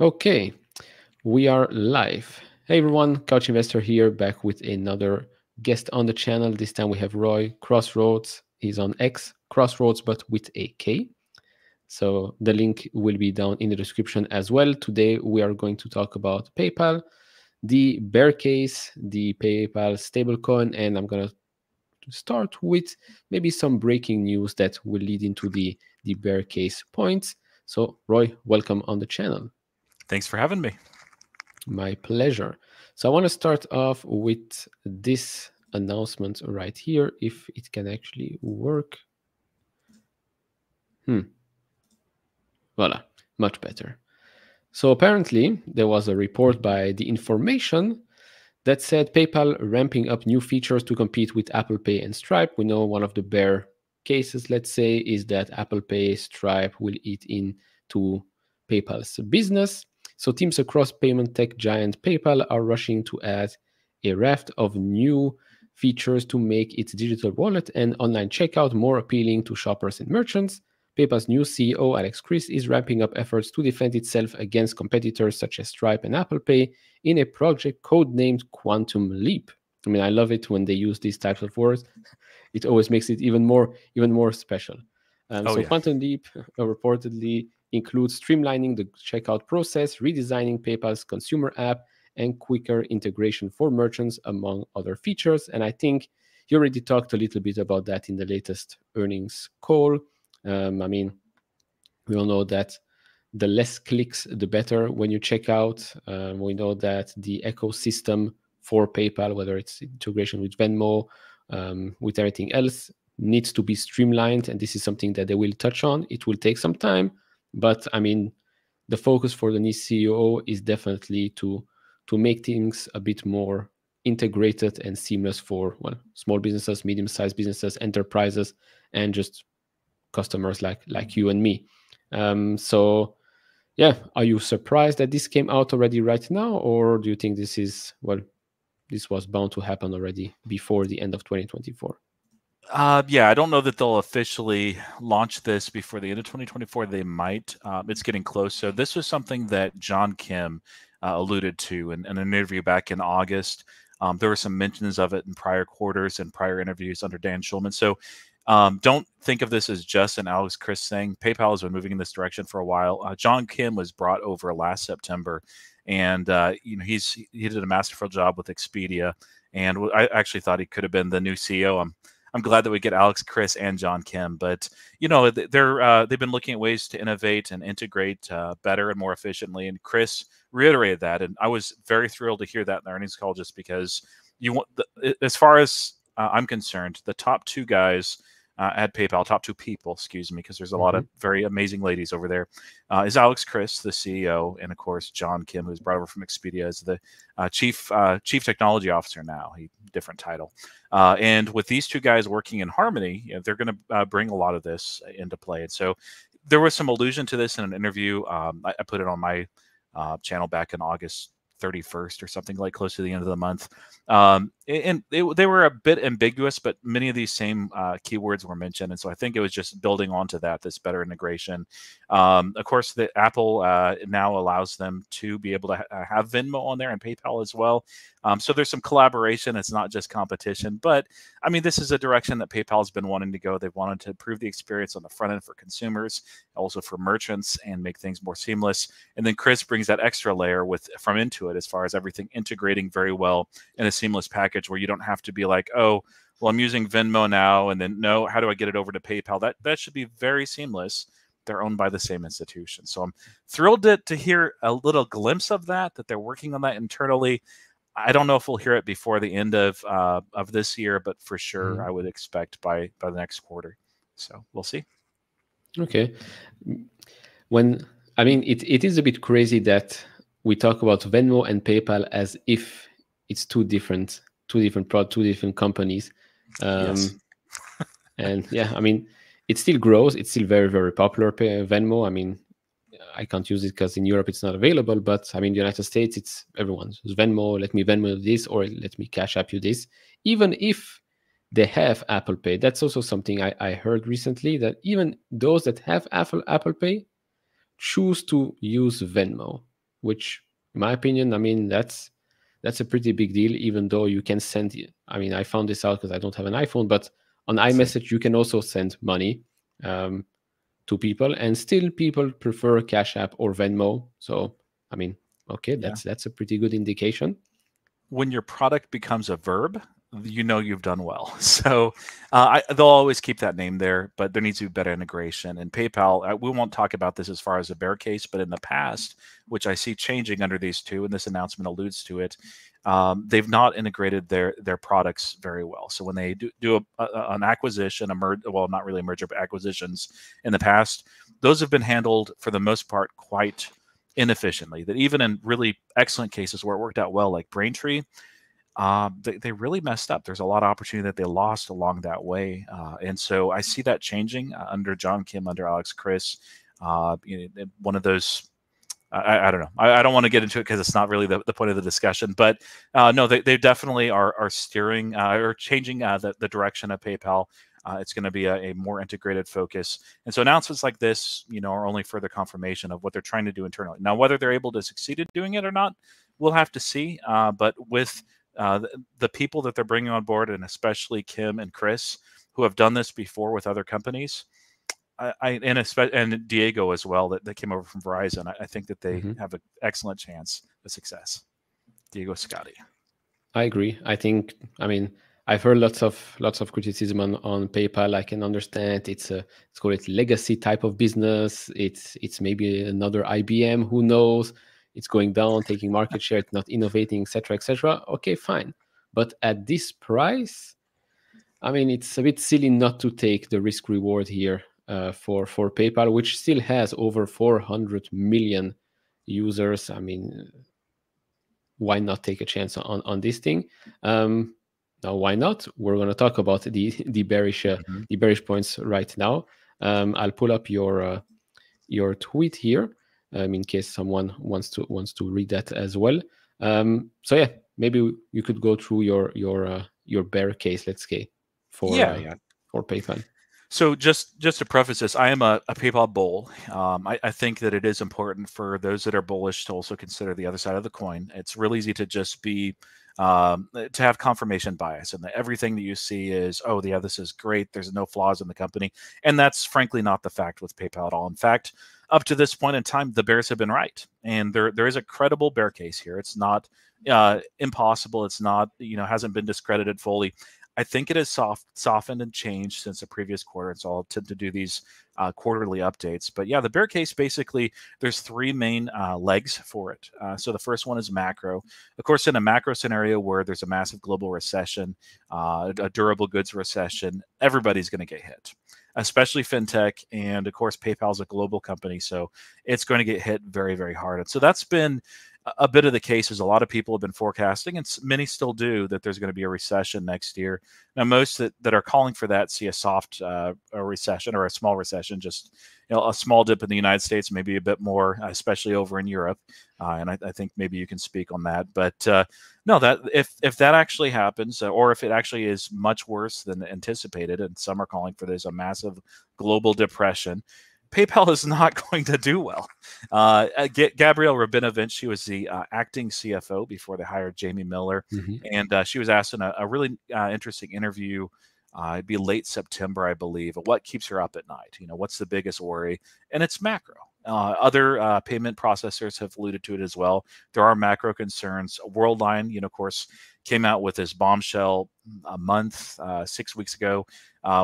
Okay, we are live. Hey everyone, Couch Investor here, back with another guest on the channel. This time we have Roy Krossroads. He's on X Krossroads, but with a K. So the link will be down in the description as well. Today we are going to talk about PayPal, the bear case, the PayPal stablecoin, and I'm start with maybe some breaking news that will lead into the the bear case points. So Roy, welcome on the channel. Thanks for having me. My pleasure. So I want to start off with this announcement right here, if it can actually work. Hmm. Voila, much better. So apparently, there was a report by The Information that said PayPal ramping up new features to compete with Apple Pay and Stripe. We know one of the bear cases, let's say, is that Apple Pay, Stripe will eat into PayPal's business. So teams across payment tech giant PayPal are rushing to add a raft of new features to make its digital wallet and online checkout more appealing to shoppers and merchants. PayPal's new CEO, Alex Chriss, is ramping up efforts to defend itself against competitors such as Stripe and Apple Pay in a project codenamed Quantum Leap. I mean, I love it when they use these types of words. It always makes it even more, even more special. Um, oh, so, yeah. Quantum Leap reportedly includes streamlining the checkout process, redesigning PayPal's consumer app, and quicker integration for merchants, among other features. And I think you already talked a little bit about that in the latest earnings call. Um, I mean, we all know that the less clicks, the better when you check out. Um, we know that the ecosystem for PayPal, whether it's integration with Venmo, um, with everything else, needs to be streamlined. And this is something that they will touch on. It will take some time, but I mean, the focus for the new CEO is definitely to to make things a bit more integrated and seamless for well small businesses, medium-sized businesses, enterprises, and just customers like like you and me. Um, so yeah, are you surprised that this came out already right now, or do you think this is well, this was bound to happen already before the end of 2024? Uh, yeah, I don't know that they'll officially launch this before the end of 2024. They might. Um, it's getting close. So this was something that John Kim uh, alluded to in, in, an interview back in August. Um, there were some mentions of it in prior quarters and prior interviews under Dan Schulman. So um, don't think of this as just an Alex Chriss thing. PayPal has been moving in this direction for a while. Uh, John Kim was brought over last September, and uh, you know he's he did a masterful job with Expedia, and I actually thought he could have been the new CEO. I'm I'm glad that we get Alex Chriss and John Kim. But you know, they're uh, they've been looking at ways to innovate and integrate uh, better and more efficiently. And Chriss reiterated that, and I was very thrilled to hear that in the earnings call, just because you want, the, as far as uh, I'm concerned, the top two guys uh, at PayPal, top two people, excuse me, because there's a mm-hmm. lot of very amazing ladies over there. Uh, is Alex Chriss, the CEO, and of course John Kim, who's brought over from Expedia as the uh, chief uh, chief technology officer now. He different title. Uh, and with these two guys working in harmony, you know, they're going to uh, bring a lot of this into play. And so there was some allusion to this in an interview. Um, I, I, put it on my channel back in August 31st or something like close to the end of the month. Um, and they, they were a bit ambiguous, but many of these same uh, keywords were mentioned. And so I think it was just building onto that, this better integration. Um, of course, the Apple uh, now allows them to be able to ha- uh, have Venmo on there and PayPal as well. Um, so there's some collaboration. It's not just competition, but I mean, this is a direction that PayPal has been wanting to go. They've wanted to improve the experience on the front end for consumers, also for merchants, and make things more seamless. And then Chriss brings that extra layer with from Intuit as far as everything integrating very well in a seamless package where you don't have to be like, oh, well, I'm using Venmo now, and then no, how do I get it over to PayPal? That that should be very seamless. They're owned by the same institution, so I'm thrilled to, to hear a little glimpse of that. That they're working on that internally. I don't know if we'll hear it before the end of uh, of this year, but for sure, mm. I would expect by by the next quarter. So we'll see. Okay. When I mean, it, it is a bit crazy that we talk about Venmo and PayPal as if it's two different two different pro two different companies. Um, yes. and yeah, I mean, it still grows. It's still very very popular. Venmo. I mean, I can't use it because in Europe it's not available. But I mean, the United States, it's everyone's Venmo. Let me Venmo this, or let me Cash App you this. Even if they have Apple Pay, that's also something I, I heard recently. That even those that have Apple Apple Pay, choose to use Venmo, which, in my opinion, I mean that's that's a pretty big deal. Even though you can send, I mean, I found this out because I don't have an iPhone, but on iMessage you can also send money um, to people, and still people prefer Cash App or Venmo. So, I mean, okay, that's yeah. that's a pretty good indication. When your product becomes a verb, you know you've done well. So uh, I, they'll always keep that name there, but there needs to be better integration. And PayPal, uh, we won't talk about this as far as a bear case, but in the past, which I see changing under these two, and this announcement alludes to it, um, they've not integrated their their products very well. So when they do, do a, a, an acquisition, a merge, well, not really a merger, but acquisitions in the past, those have been handled for the most part quite inefficiently. That even in really excellent cases where it worked out well, like Braintree, uh, they, they really messed up. There's a lot of opportunity that they lost along that way. Uh, and so I see that changing uh, under John Kim, under Alex Chriss. Uh, you know, one of those, I, I don't know. I, I don't want to get into it because it's not really the, the point of the discussion. But uh, no, they, they definitely are, are steering uh, or changing the, the direction of PayPal. it's going to be a, a, more integrated focus. And so announcements like this, you know, are only further confirmation of what they're trying to do internally. Now, whether they're able to succeed in doing it or not, we'll have to see. but with uh, the, the, people that they're bringing on board, and especially Kim and Chriss, who have done this before with other companies, I, I and and Diego as well that, that came over from Verizon. I, I think that they mm-hmm. have an excellent chance of success. Diego Scotti. I agree. I think. I mean, I've heard lots of lots of criticism on, on PayPal. I can understand it's a it's called it legacy type of business. It's it's maybe another IBM. Who knows? It's going down, taking market share, it's not innovating, etc., etc. Okay, fine. But at this price, I mean, it's a bit silly not to take the risk reward here uh, for for PayPal, which still has over 400 million users. I mean, why not take a chance on on this thing? Um, now, why not? We're going to talk about the the bearish uh, mm-hmm. the bearish points right now. Um, I'll pull up your uh, your tweet here um, in case someone wants to wants to read that as well. Um, so yeah, maybe you could go through your your uh, your bear case. Let's say for yeah, uh, yeah. for PayPal. So just just to preface this, I am a, a PayPal bull. Um, I, I, think that it is important for those that are bullish to also consider the other side of the coin. It's real easy to just be um, to have confirmation bias and everything that you see is, oh, yeah, this is great. There's no flaws in the company, and that's frankly not the fact with PayPal at all. In fact, up to this point in time, the Bears have been right, and there there is a credible bear case here. It's not uh, impossible. It's not you know hasn't been discredited fully. I think it has soft, softened and changed since the previous quarter. It's all tend to do these uh, quarterly updates. But yeah, the bear case basically there's three main uh, legs for it. Uh, so the first one is macro. Of course, in a macro scenario where there's a massive global recession, uh, a durable goods recession, everybody's going to get hit especially fintech. And of course, PayPal is a global company, so it's going to get hit very, very hard. And so that's been a bit of the case is a lot of people have been forecasting, and many still do, that there's going to be a recession next year. Now, most that, that are calling for that see a soft uh, a recession or a small recession, just you know, a small dip in the United States, maybe a bit more, especially over in Europe. Uh, and I, I, think maybe you can speak on that. But uh, no, that if if that actually happens, uh, or if it actually is much worse than anticipated, and some are calling for this a massive global depression, PayPal is not going to do well. Uh, uh Gabrielle Rabinovich, she was the uh, acting CFO before they hired Jamie Miller, mm-hmm. and uh, she was asked in a, a really uh, interesting interview. Uh, it'd be late September, I believe. What keeps her up at night? You know, what's the biggest worry? And it's macro. other payment processors have alluded to it as well. There are macro concerns. Worldline, you know, of course, came out with this bombshell a month, six weeks ago,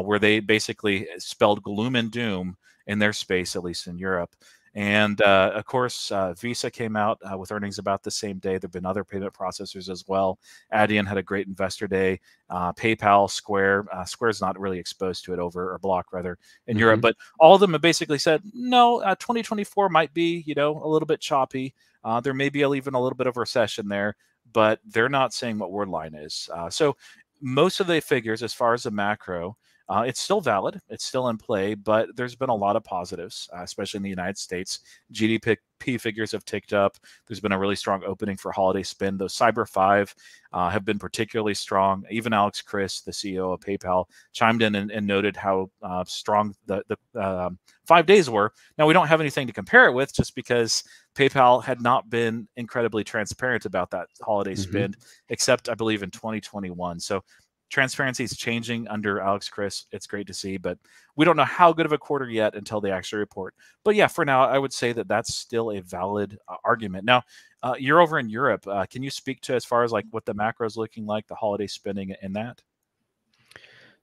where they basically spelled gloom and doom in their space, at least in Europe. And uh, of course, uh, Visa came out uh, with earnings about the same day. There have been other payment processors as well. Adyen had a great investor day. Uh, PayPal, Square, uh, Square's not really exposed to it over or Block rather in mm-hmm. Europe, but all of them have basically said no. Uh, 2024 might be you know a little bit choppy. there may be even a little bit of recession there, but they're not saying what Worldline is. so most of the figures, as far as the macro, Uh, it's still valid, it's still in play, but there's been a lot of positives, uh, especially in the United States. GDP figures have ticked up. There's been a really strong opening for holiday spend. Those Cyber Five uh, have been particularly strong. Even Alex Chriss, the CEO of PayPal, chimed in and, and noted how uh, strong the, the um, five days were. Now, we don't have anything to compare it with just because PayPal had not been incredibly transparent about that holiday mm-hmm. spend, except I believe in 2021. So transparency is changing under Alex Chriss. It's great to see, but we don't know how good of a quarter yet until they actually report. But yeah, for now, I would say that that's still a valid uh, argument. Now, uh, you're over in Europe. Uh, can you speak to as far as like what the macro is looking like, the holiday spending in that?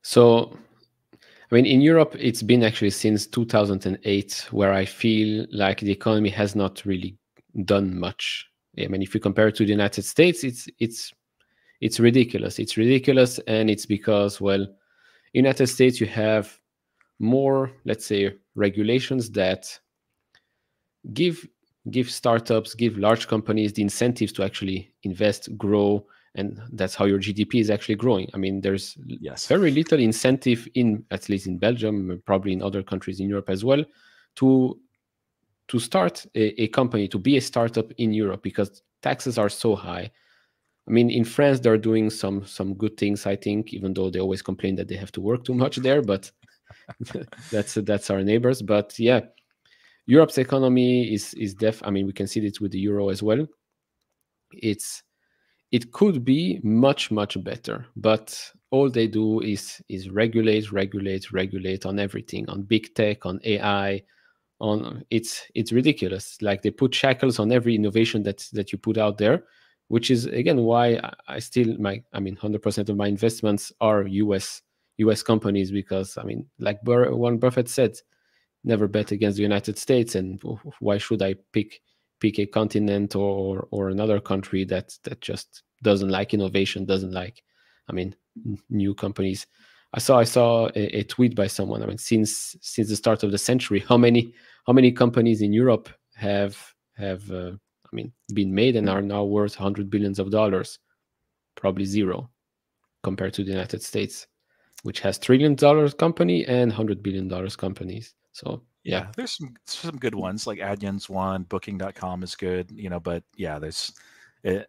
So, I mean, in Europe, it's been actually since 2008 where I feel like the economy has not really done much. I mean, if you compare it to the United States, it's it's it's ridiculous. It's ridiculous, and it's because well, United States you have more, let's say, regulations that give give startups, give large companies the incentives to actually invest, grow, and that's how your GDP is actually growing. I mean, there's yes. very little incentive in at least in Belgium, probably in other countries in Europe as well, to to start a, a company, to be a startup in Europe because taxes are so high I mean, in France, they're doing some some good things, I think, even though they always complain that they have to work too much there. But that's that's our neighbors. But yeah, Europe's economy is is def. I mean, we can see this with the euro as well. It's it could be much much better, but all they do is is regulate, regulate, regulate on everything, on big tech, on AI, on it's it's ridiculous. Like they put shackles on every innovation that that you put out there which is again why I still my I mean 100% of my investments are US US companies because I mean like Warren Buffett said never bet against the United States and why should I pick pick a continent or or another country that that just doesn't like innovation doesn't like I mean new companies? I saw I saw a, a tweet by someone I mean since since the start of the century how many how many companies in Europe have have uh, I mean, been made and are now worth hundred billions of dollars, probably zero compared to the United States, which has trillion dollars company and hundred billion dollars companies. So yeah. yeah, there's some some good ones like Adyen's one, Booking.com is good, you know, but yeah, there's it,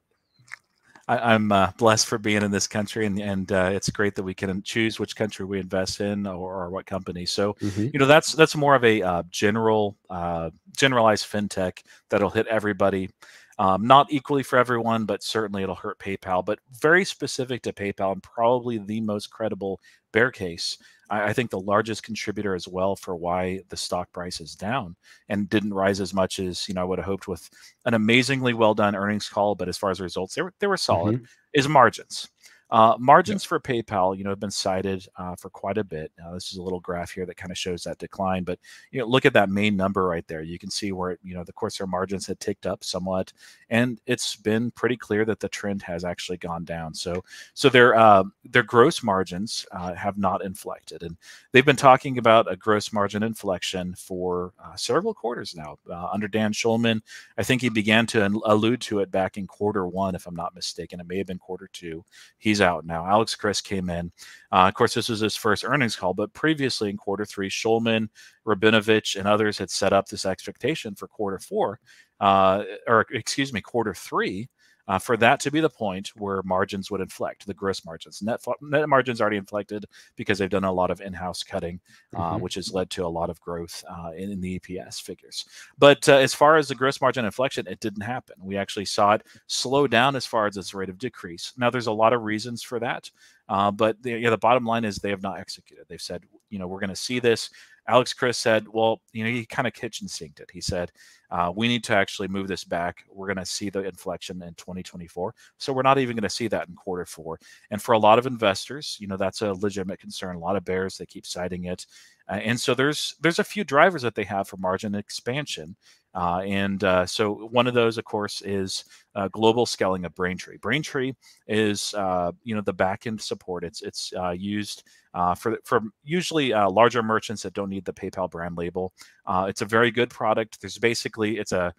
I, am uh, blessed for being in this country, and and uh, it's great that we can choose which country we invest in or, or what company. So mm-hmm. you know that's that's more of a uh, general uh, generalized fintech that'll hit everybody. Um, not equally for everyone, but certainly it'll hurt PayPal. But very specific to PayPal, and probably the most credible bear case I, I, think the largest contributor as well for why the stock price is down and didn't rise as much as you know I would have hoped with an amazingly well done earnings call. But as far as results, they were they were solid. Mm-hmm. Is margins. Uh, margins yep. for PayPal, you know, have been cited uh, for quite a bit. Now, this is a little graph here that kind of shows that decline, but you know, look at that main number right there. You can see where you know the course their margins had ticked up somewhat, and it's been pretty clear that the trend has actually gone down. So, so their uh, their gross margins uh, have not inflected, and they've been talking about a gross margin inflection for uh, several quarters now. Uh, under Dan Schulman, I think he began to allude to it back in quarter one, if I'm not mistaken. It may have been quarter two. He's he's out now. Alex Chriss came in. Uh, of course, this was his first earnings call, but previously in quarter three, Schulman, Rabinovich, and others had set up this expectation for quarter four, uh, or excuse me, quarter three, uh, for that to be the point where margins would inflect the gross margins. Net, net margins already inflected because they've done a lot of in-house cutting, uh, mm-hmm. which has led to a lot of growth uh, in, in, the EPS figures. But uh, as far as the gross margin inflection, it didn't happen. We actually saw it slow down as far as its rate of decrease. Now, there's a lot of reasons for that. Uh, but the, yeah, the bottom line is they have not executed. They've said, you know, we're going to see this. Alex Chriss said, well, you know, he kind of kitchen sinked it. He said, uh, we need to actually move this back. We're going to see the inflection in 2024. So we're not even going to see that in quarter four. And for a lot of investors, you know, that's a legitimate concern. A lot of bears, they keep citing it. Uh, and so there's there's a few drivers that they have for margin expansion. Uh, and uh, so one of those, of course, is uh, global scaling of Braintree. Braintree is, uh, you know, the backend support. It's it's uh, used uh, for for usually larger merchants that don't need the PayPal brand label. it's a very good product. There's basically it's a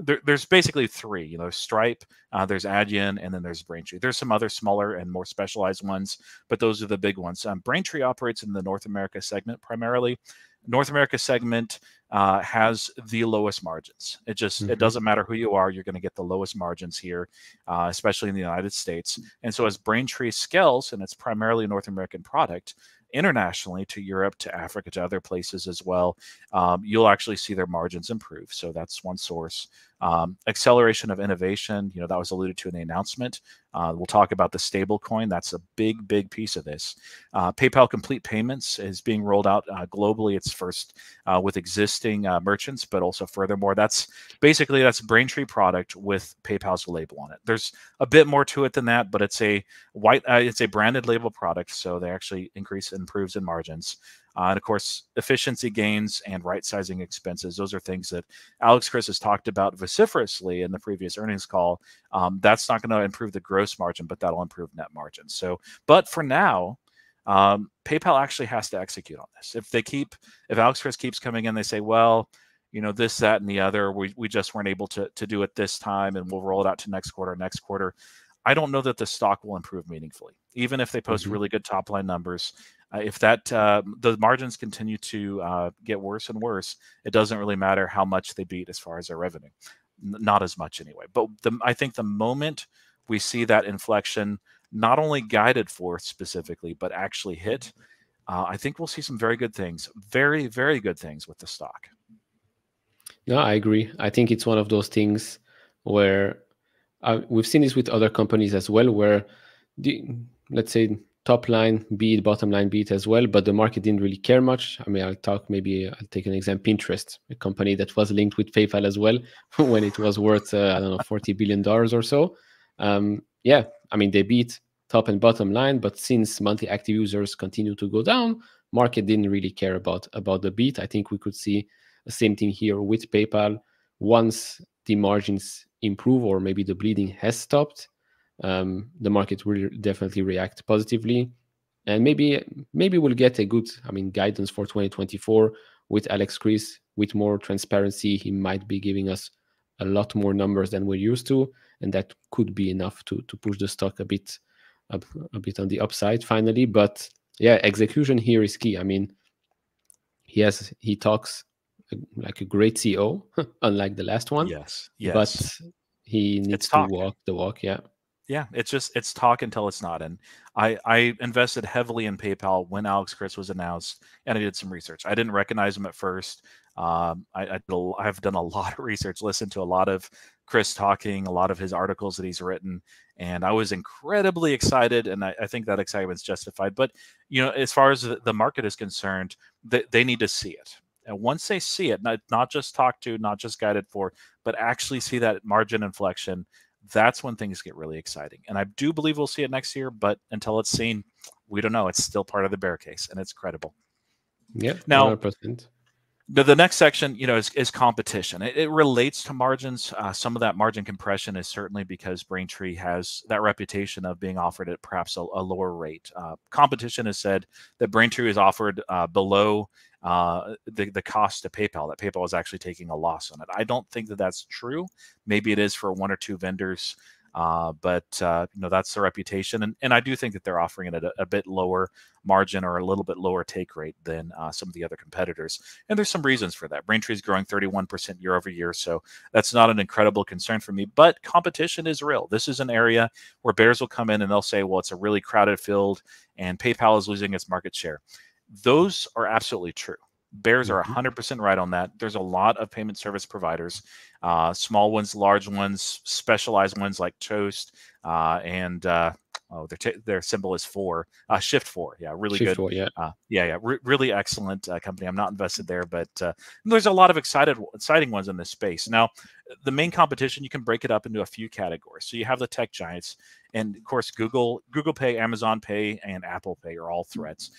there, there's basically three. You know, Stripe, uh, there's Adyen, and then there's Braintree. There's some other smaller and more specialized ones, but those are the big ones. Um, Braintree operates in the North America segment primarily. North America segment uh, has the lowest margins. It just mm-hmm. it doesn't matter who you are, you're going to get the lowest margins here, uh, especially in the United States. And so as Braintree scales, and it's primarily a North American product, internationally to Europe, to Africa, to other places as well, um, you'll actually see their margins improve. So that's one source. Um, acceleration of innovation, you know, that was alluded to in the announcement. Uh, we'll talk about the stable coin. That's a big, big piece of this. Uh, PayPal Complete Payments is being rolled out uh, globally. It's first uh, with existing uh, merchants, but also furthermore, that's basically that's Braintree product with PayPal's label on it. There's a bit more to it than that, but it's a white, uh, it's a branded label product, so they actually increase improves in margins. Uh, and of course, efficiency gains and right sizing expenses. Those are things that Alex Chriss has talked about vociferously in the previous earnings call. Um, that's not going to improve the gross margin, but that'll improve net margin. So, but for now, um, PayPal actually has to execute on this. If they keep, if Alex Chriss keeps coming in, they say, well, you know, this, that, and the other, we, we just weren't able to, to do it this time and we'll roll it out to next quarter, next quarter. I don't know that the stock will improve meaningfully, even if they post mm-hmm. really good top line numbers uh, if that uh, the margins continue to uh, get worse and worse, it doesn't really matter how much they beat as far as their revenue. N- not as much anyway. But the, I think the moment we see that inflection, not only guided for specifically, but actually hit, uh, I think we'll see some very good things, very very good things with the stock. No, I agree. I think it's one of those things where uh, we've seen this with other companies as well, where the let's say top line beat, bottom line beat as well, but the market didn't really care much. I mean, I'll talk maybe I'll take an example Pinterest, a company that was linked with PayPal as well when it was worth uh, I don't know 40 billion dollars or so. Um, yeah, I mean they beat top and bottom line, but since monthly active users continue to go down, market didn't really care about about the beat. I think we could see the same thing here with PayPal once the margins improve or maybe the bleeding has stopped um, the market will definitely react positively. And maybe maybe we'll get a good i mean guidance for 2024 with alex Chriss. With more transparency he might be giving us a lot more numbers than we're used to. And that could be enough to to push the stock a bit a, a bit on the upside finally. But yeah execution here is key. I mean he has he talks like a great ceo unlike the last one. Yes yes. but he needs to walk the walk yeah yeah, it's just it's talk until it's not. And I I invested heavily in PayPal when Alex Chriss was announced, and I did some research. I didn't recognize him at first. Um, I, I have done a lot of research, listened to a lot of Chriss talking, a lot of his articles that he's written, and I was incredibly excited. And I, I think that excitement's justified. But you know, as far as the market is concerned, they, they need to see it. And once they see it, not, not just talk to, not just guided for, but actually see that margin inflection, that's when things get really exciting. And I do believe we'll see it next year, but until it's seen, we don't know. It's still part of the bear case and it's credible. Yeah. Now, 100%. The, the next section, you know, is, is competition. It, it relates to margins. Uh, some of that margin compression is certainly because Braintree has that reputation of being offered at perhaps a, a lower rate. Uh, competition has said that Braintree is offered uh, below uh, the the cost to PayPal that PayPal is actually taking a loss on it. I don't think that that's true. Maybe it is for one or two vendors, uh, but uh, you know that's the reputation, and and I do think that they're offering it at a, a bit lower margin or a little bit lower take rate than uh, some of the other competitors. And there's some reasons for that. Braintree is growing 31% year over year, so that's not an incredible concern for me. But competition is real. This is an area where bears will come in and they'll say, well, it's a really crowded field, and PayPal is losing its market share those are absolutely true. Bears are 100% mm-hmm. right on that. There's a lot of payment service providers, uh, small ones, large ones, specialized ones like Toast, uh, and uh, oh, their t- their symbol is four, uh, Shift4. Yeah, really Shift good. Four, yeah, uh, yeah, yeah, re- really excellent uh, company. I'm not invested there, but there's a lot of excited, exciting ones in this space. Now, the main competition you can break it up into a few categories. So you have the tech giants, and of course, Google, Google Pay, Amazon Pay, and Apple Pay are all threats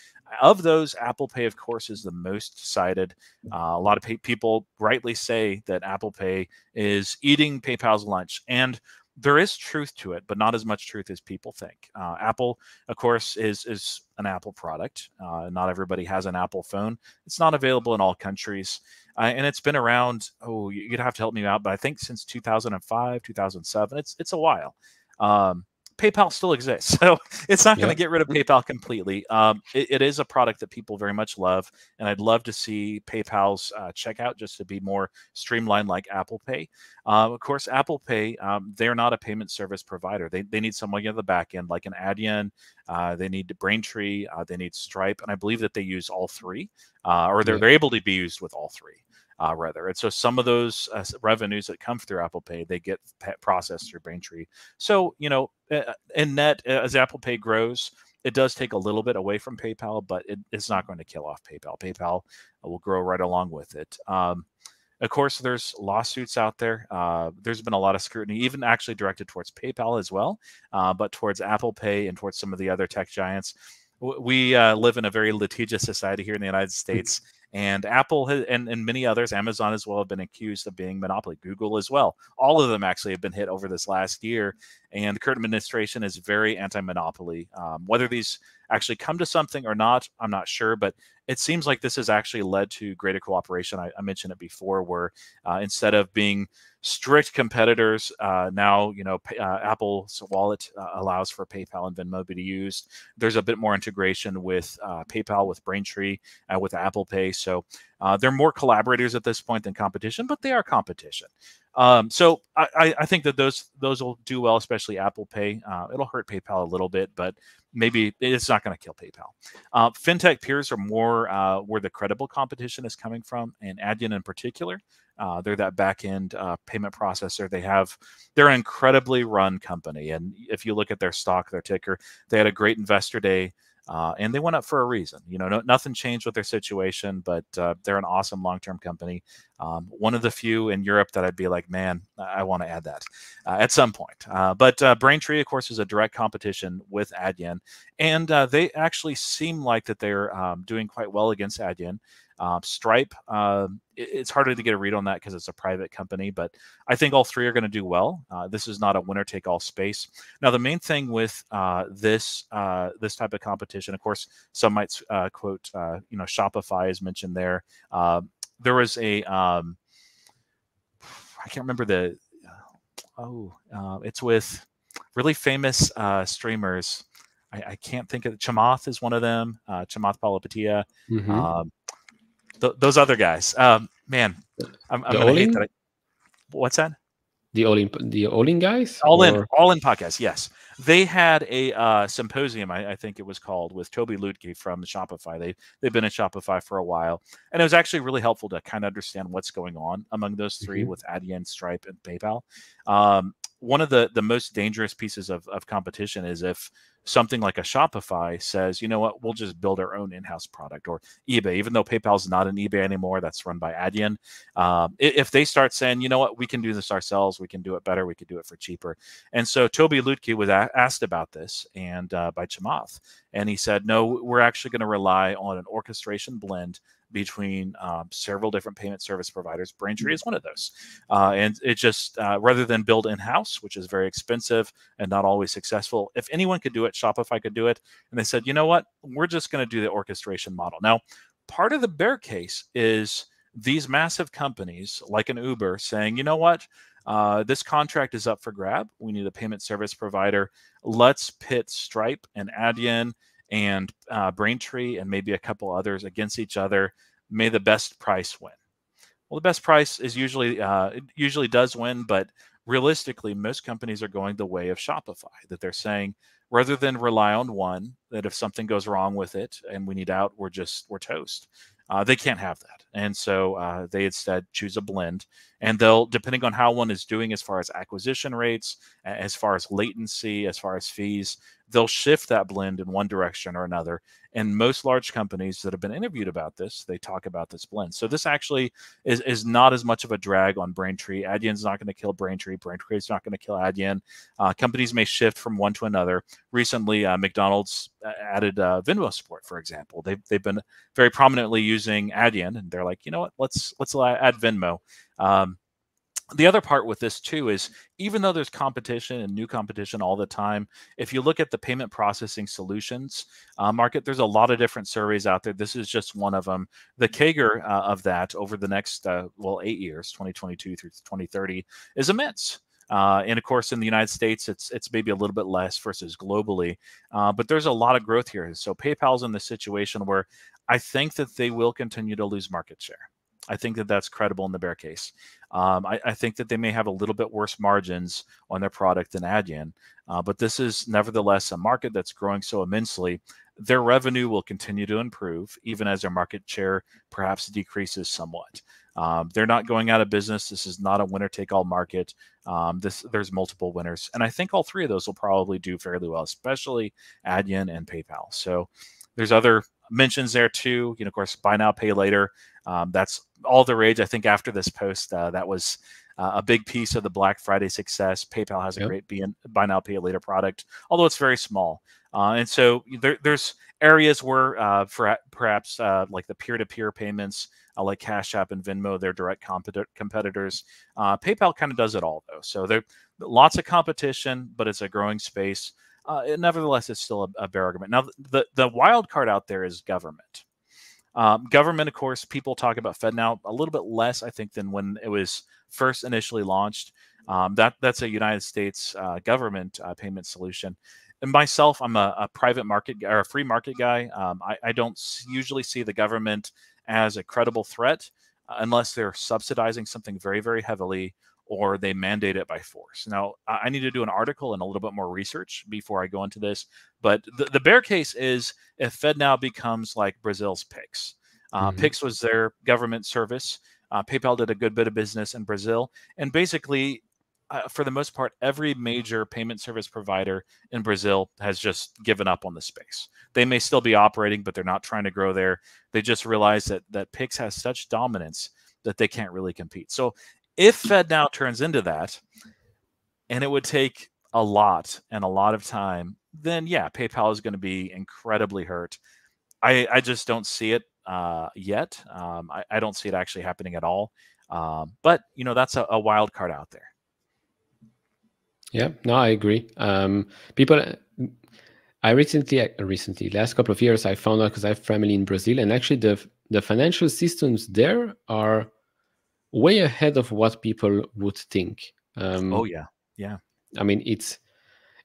of those, Apple Pay, of course, is the most cited. Uh, a lot of pay- people rightly say that Apple Pay is eating PayPal's lunch. And there is truth to it, but not as much truth as people think. Uh, Apple, of course, is is an Apple product. Uh, not everybody has an Apple phone. It's not available in all countries, uh, and it's been around. Oh, you'd have to help me out, but I think since 2005, 2007. It's it's a while. Um, PayPal still exists, so it's not going to get rid of PayPal completely. Um, it, it is a product that people very much love, and I'd love to see PayPal's uh, checkout just to be more streamlined like Apple Pay. Uh, of course, Apple Pay um, they're not a payment service provider. They, they need someone in the back end like an Adyen. Uh, they need Braintree. Uh, they need Stripe, and I believe that they use all three, uh, or they're, they're able to be used with all three uh, rather. And so some of those uh, revenues that come through Apple Pay, they get processed through Braintree. So, you know, in net, as Apple Pay grows, it does take a little bit away from PayPal, but it, it's not going to kill off PayPal. PayPal will grow right along with it. Um, of course, there's lawsuits out there. Uh, there's been a lot of scrutiny, even actually directed towards PayPal as well, uh, but towards Apple Pay and towards some of the other tech giants. We uh, live in a very litigious society here in the United hmm. States. And Apple has, and, and many others, Amazon as well, have been accused of being monopoly. Google as well. All of them actually have been hit over this last year. And the current administration is very anti-monopoly. Um, whether these actually come to something or not, I'm not sure. But it seems like this has actually led to greater cooperation. I, I mentioned it before, where uh, instead of being strict competitors. Uh, now, you know, uh, Apple's wallet uh, allows for PayPal and Venmo to be used. There's a bit more integration with uh, PayPal, with Braintree, uh, with Apple Pay. So they're more collaborators at this point than competition, but they are competition. Um, so I, I, think that those those will do well, especially Apple Pay. Uh, it'll hurt PayPal a little bit, but maybe it's not going to kill PayPal. Uh, fintech peers are more uh, where the credible competition is coming from, and Adyen in particular. Uh, they're that back end uh, payment processor. They have they're an incredibly run company, and if you look at their stock, their ticker, they had a great investor day. Uh, and they went up for a reason. You know, no, nothing changed with their situation, but uh, they're an awesome long-term company. Um, one of the few in Europe that I'd be like, man, I want to add that uh, at some point. Uh, but uh, Braintree, of course, is a direct competition with Adyen, and uh, they actually seem like that they're um, doing quite well against Adyen. Uh, Stripe, uh, it, it's harder to get a read on that because it's a private company, but I think all three are going to do well. Uh, this is not a winner take all space. Now, the main thing with uh, this uh, this type of competition, of course, some might uh, quote, you know, Shopify is mentioned there. there was a, um, I can't remember the, oh, it's with really famous streamers. I, I, can't think of Chamath is one of them. Uh, Chamath Palihapitiya. Mm-hmm. Um, th- those other guys. Um, man, I'm, I'm gonna hate that. I, what's that? The all in the all in guys. All or? in all in podcast. Yes, they had a uh, symposium. I, I, think it was called with Tobi Lütke from Shopify. They they've been at Shopify for a while, and it was actually really helpful to kind of understand what's going on among those 3 mm-hmm. with Adyen, Stripe, and PayPal. Um, one of the the most dangerous pieces of, of competition is if something like a Shopify says, you know what, we'll just build our own in-house product, or eBay, even though PayPal is not an eBay anymore, that's run by Adyen. Um, if they start saying, you know what, we can do this ourselves, we can do it better, we can do it for cheaper. And so Tobi Lütke was asked about this, and uh, by Chamath, and he said, no, we're actually going to rely on an orchestration blend between um, several different payment service providers. Braintree mm-hmm. is one of those. Uh, and it just, uh, rather than build in house, which is very expensive and not always successful, if anyone could do it, Shopify could do it. And they said, you know what? We're just going to do the orchestration model. Now, part of the bear case is these massive companies like an Uber saying, you know what? Uh, this contract is up for grab. We need a payment service provider. Let's pit Stripe and Adyen and uh, Braintree and maybe a couple others against each other. May the best price win. Well, the best price is usually uh, usually does win, but realistically, most companies are going the way of Shopify. That they're saying rather than rely on one, that if something goes wrong with it and we need out, we're just we're toast. Uh, they can't have that. And so uh, they instead choose a blend. And they'll, depending on how one is doing as far as acquisition rates, as far as latency, as far as fees, they'll shift that blend in one direction or another. And most large companies that have been interviewed about this, they talk about this blend. So this actually is, is not as much of a drag on Braintree. Adyen's not going to kill Braintree. Braintree is not going to kill Adyen. Uh, companies may shift from one to another. Recently, uh, McDonald's uh, added uh, Venmo support, for example. They've, they've been very prominently using Adyen, and they're like, you know what, let's let's add Venmo. Um, the other part with this too is even though there's competition and new competition all the time if you look at the payment processing solutions uh, market there's a lot of different surveys out there this is just one of them the CAGR uh, of that over the next uh, well eight years 2022 through 2030 is immense uh, and of course, in the United States, it's it's maybe a little bit less versus globally, uh, but there's a lot of growth here. So PayPal's in the situation where I think that they will continue to lose market share. I think that that's credible in the bear case. Um, I, I, think that they may have a little bit worse margins on their product than Adyen, uh, but this is nevertheless a market that's growing so immensely. Their revenue will continue to improve, even as their market share perhaps decreases somewhat. Um, they're not going out of business. This is not a winner-take-all market. Um, this there's multiple winners, and I think all three of those will probably do fairly well, especially Adyen and PayPal. So there's other mentions there too. You know, of course, buy now, pay later. Um, that's all the rage. I think after this post, uh, that was uh, a big piece of the Black Friday success. PayPal has a yep. great buy now, pay later product, although it's very small. Uh, and so there, there's areas where uh, for perhaps uh, like the peer-to-peer payments, uh, like Cash App and Venmo, they're direct compet- competitors. Uh, PayPal kind of does it all though. So there lots of competition, but it's a growing space. Uh, nevertheless, it's still a, a bear argument. Now, the the wild card out there is government. Um, government, of course, people talk about FedNow a little bit less, I think, than when it was first initially launched. Um, that that's a United States uh, government uh, payment solution. And myself, I'm a, a, private market or a free market guy. Um, I, I, don't usually see the government as a credible threat uh, unless they're subsidizing something very, very heavily or they mandate it by force. Now, I need to do an article and a little bit more research before I go into this. But the, the bear case is if FedNow becomes like Brazil's Pix. Uh, mm-hmm. Pix was their government service. Uh, PayPal did a good bit of business in Brazil. And basically, uh, for the most part, every major payment service provider in Brazil has just given up on the space. They may still be operating, but they're not trying to grow there. They just realize that that Pix has such dominance that they can't really compete. So if FedNow turns into that, and it would take a lot and a lot of time, then yeah, PayPal is going to be incredibly hurt. I, I just don't see it uh, yet. Um, I, I, don't see it actually happening at all. Um, but you know, that's a, a, wild card out there. Yeah, no, I agree. Um, people, I recently, recently, last couple of years, I found out because I have family in Brazil, and actually the the financial systems there are way ahead of what people would think. Um, oh yeah, yeah. I mean, it's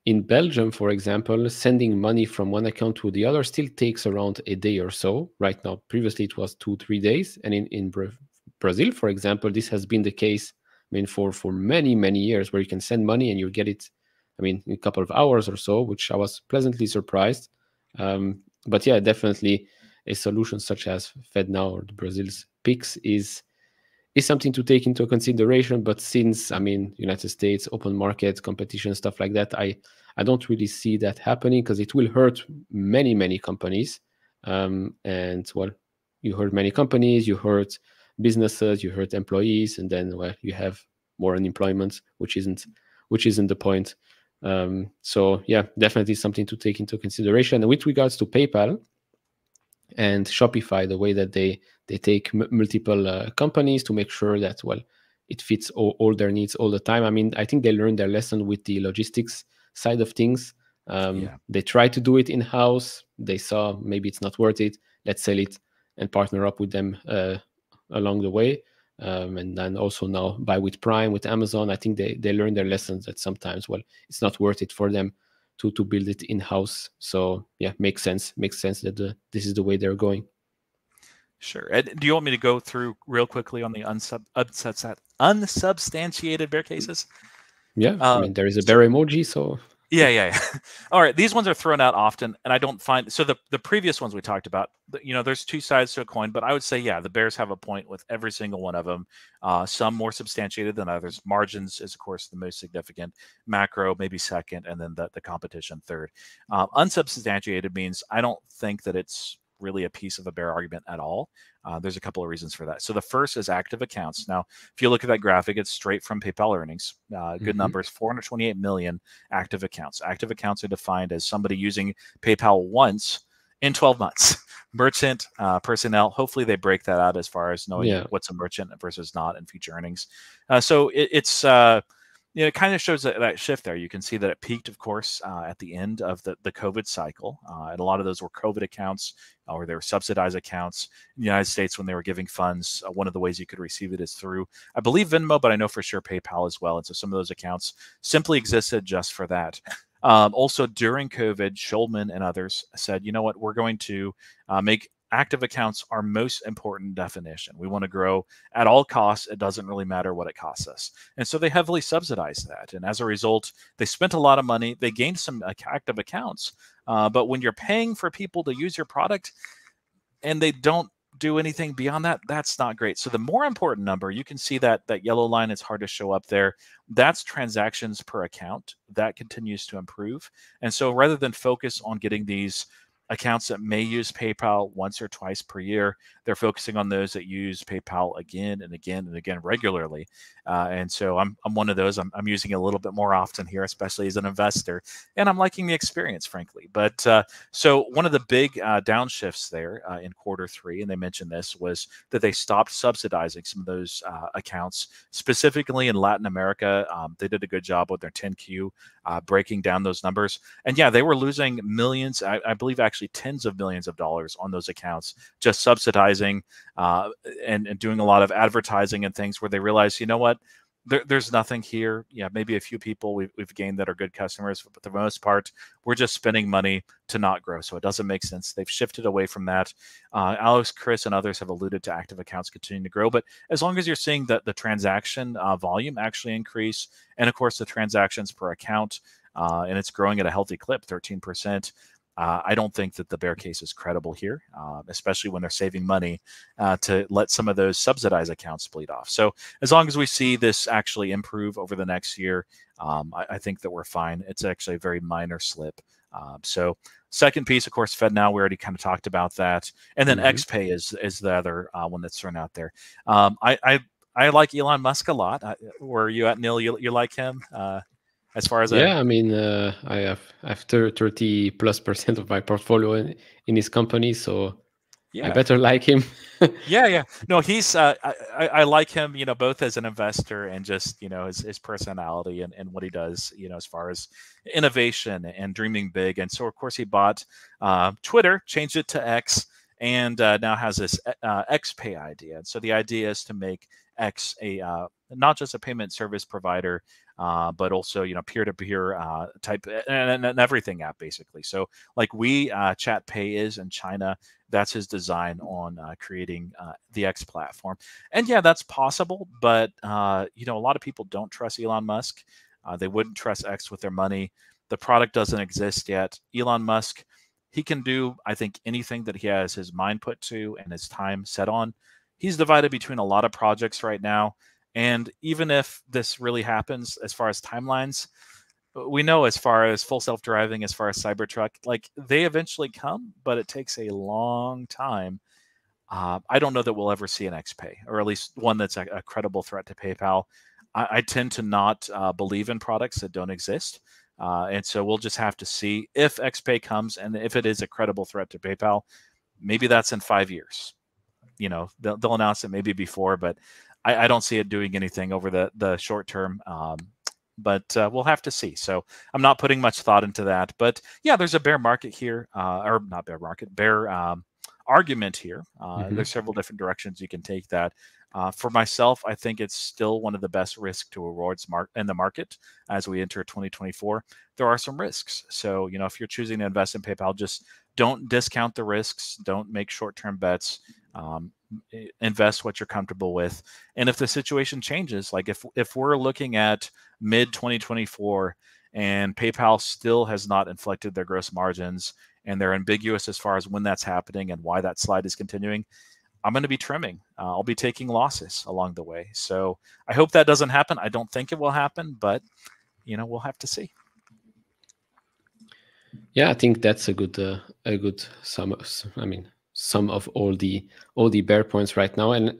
in Belgium, for example, sending money from one account to the other still takes around a day or so. Right now, previously it was two, three days, and in in Bra- Brazil, for example, this has been the case. I mean, for for many many years, where you can send money and you get it. I mean, in a couple of hours or so, which I was pleasantly surprised. Um, but yeah, definitely a solution such as FedNow or the Brazil's Pix is is something to take into consideration. But since I mean United States open market competition stuff like that, I I don't really see that happening because it will hurt many many companies. Um, and well, you hurt many companies, you hurt businesses, you hurt employees, and then well you have more unemployment, which isn't which isn't the point. Um, so yeah, definitely something to take into consideration. And with regards to PayPal, and Shopify, the way that they they take m- multiple uh, companies to make sure that well it fits all, all, their needs all the time. I mean, I think they learned their lesson with the logistics side of things. Um, yeah. They tried to do it in house. They saw maybe it's not worth it. Let's sell it and partner up with them uh, along the way. Um, and then also now buy with Prime with Amazon. I think they they learned their lessons that sometimes well it's not worth it for them to to build it in house. So yeah, makes sense. Makes sense that the, this is the way they're going. Sure. Ed, do you want me to go through real quickly on the unsub, unsub, unsubstantiated bear cases? Yeah, uh, I mean there is a bear emoji, so yeah, yeah, yeah. All right, these ones are thrown out often, and I don't find so the the previous ones we talked about. You know, there's two sides to a coin, but I would say yeah, the Bears have a point with every single one of them. Uh, some more substantiated than others. Margins is of course the most significant. Macro maybe second, and then the the competition third. Uh, unsubstantiated means I don't think that it's really a piece of a bear argument at all. Uh, there's a couple of reasons for that. So the first is active accounts. Now, if you look at that graphic, it's straight from PayPal earnings. Uh, good mm-hmm. numbers 428 million active accounts. Active accounts are defined as somebody using PayPal once in 12 months. merchant uh, personnel. Hopefully, they break that out as far as knowing yeah. what's a merchant versus not in future earnings. Uh, so it, it's uh, you know, it kind of shows that, that, shift there. You can see that it peaked, of course, uh, at the end of the, the COVID cycle. Uh, and a lot of those were COVID accounts or they were subsidized accounts in the United States when they were giving funds. Uh, one of the ways you could receive it is through, I believe, Venmo, but I know for sure PayPal as well. And so some of those accounts simply existed just for that. Um, also, during COVID, Schulman and others said, you know what, we're going to uh, make active accounts our most important definition. We want to grow at all costs. It doesn't really matter what it costs us. And so they heavily subsidized that. And as a result, they spent a lot of money. They gained some active accounts. Uh, but when you're paying for people to use your product and they don't do anything beyond that that's not great so the more important number you can see that that yellow line is hard to show up there that's transactions per account that continues to improve and so rather than focus on getting these accounts that may use PayPal once or twice per year. They're focusing on those that use PayPal again and again and again regularly. Uh, and so I'm, I'm one of those. I'm, I'm using it a little bit more often here, especially as an investor. And I'm liking the experience, frankly. But uh, so one of the big uh, downshifts there uh, in quarter three, and they mentioned this, was that they stopped subsidizing some of those uh, accounts, specifically in Latin America. Um, they did a good job with their 10Q uh, breaking down those numbers. And yeah, they were losing millions, I, I, believe actually tens of millions of dollars on those accounts, just subsidizing uh, and, and doing a lot of advertising and things where they realize, you know what, there, there's nothing here. Yeah, maybe a few people we've, we've gained that are good customers, but for the most part, we're just spending money to not grow. So it doesn't make sense. They've shifted away from that. Uh, Alex, Chriss, and others have alluded to active accounts continuing to grow. But as long as you're seeing that the transaction uh, volume actually increase, and of course the transactions per account, uh, and it's growing at a healthy clip, 13%. Uh, I don't think that the bear case is credible here, uh, especially when they're saving money uh, to let some of those subsidized accounts bleed off. So as long as we see this actually improve over the next year, um, I, I, think that we're fine. It's actually a very minor slip. Um, so second piece, of course, FedNow. We already kind of talked about that, and then mm-hmm. XPay is is the other uh, one that's thrown out there. Um, I, I I like Elon Musk a lot. where are you at, Neil? You, you like him? Uh, as far as yeah, I mean, uh, I have after thirty plus percent of my portfolio in, in his company, so yeah. I better like him. yeah, yeah. No, he's uh, I, I like him, you know, both as an investor and just you know his, his personality and, and what he does, you know, as far as innovation and dreaming big. And so of course he bought uh, Twitter, changed it to X, and uh, now has this uh, XPay idea. And so the idea is to make X a uh, not just a payment service provider uh, but also you know peer-to-peer uh, type and, and, everything app basically. So like we uh, Chat Pay is in China, that's his design on uh, creating uh, the X platform. And yeah, that's possible, but you know a lot of people don't trust Elon Musk. they wouldn't trust X with their money. The product doesn't exist yet. Elon Musk, he can do I think anything that he has his mind put to and his time set on. He's divided between a lot of projects right now and even if this really happens, as far as timelines, uh, we know as far as full self driving, as far as Cybertruck, like they eventually come, but it takes a long time. Uh, I don't know that we'll ever see an XPay, or at least one that's a, a credible threat to PayPal. I, I tend to not uh, believe in products that don't exist. Uh, and so we'll just have to see if XPay comes and if it is a credible threat to PayPal. Maybe that's in five years. You know, they'll, they'll announce it maybe before, but I, I, don't see it doing anything over the the short term. Um, but uh, we'll have to see. So I'm not putting much thought into that. But yeah, there's a bear market here, uh, or not bear market, bear um, argument here. Uh, mm-hmm. There's several different directions you can take that. Uh, for myself, I think it's still one of the best risk to rewards mark in the market as we enter 2024. There are some risks, so you know if you're choosing to invest in PayPal, just don't discount the risks. Don't make short-term bets. Um, invest what you're comfortable with. And if the situation changes like if if we're looking at mid 2024 and paypal still has not inflected their gross margins and they're ambiguous as far as when that's happening and why that slide is continuing i'm going to be trimming. Uh, i'll be taking losses along the way. So i hope that doesn't happen. I don't think it will happen but you know we'll have to see. Yeah i think that's a good uh, a good sum i mean some of all the all the bear points right now. And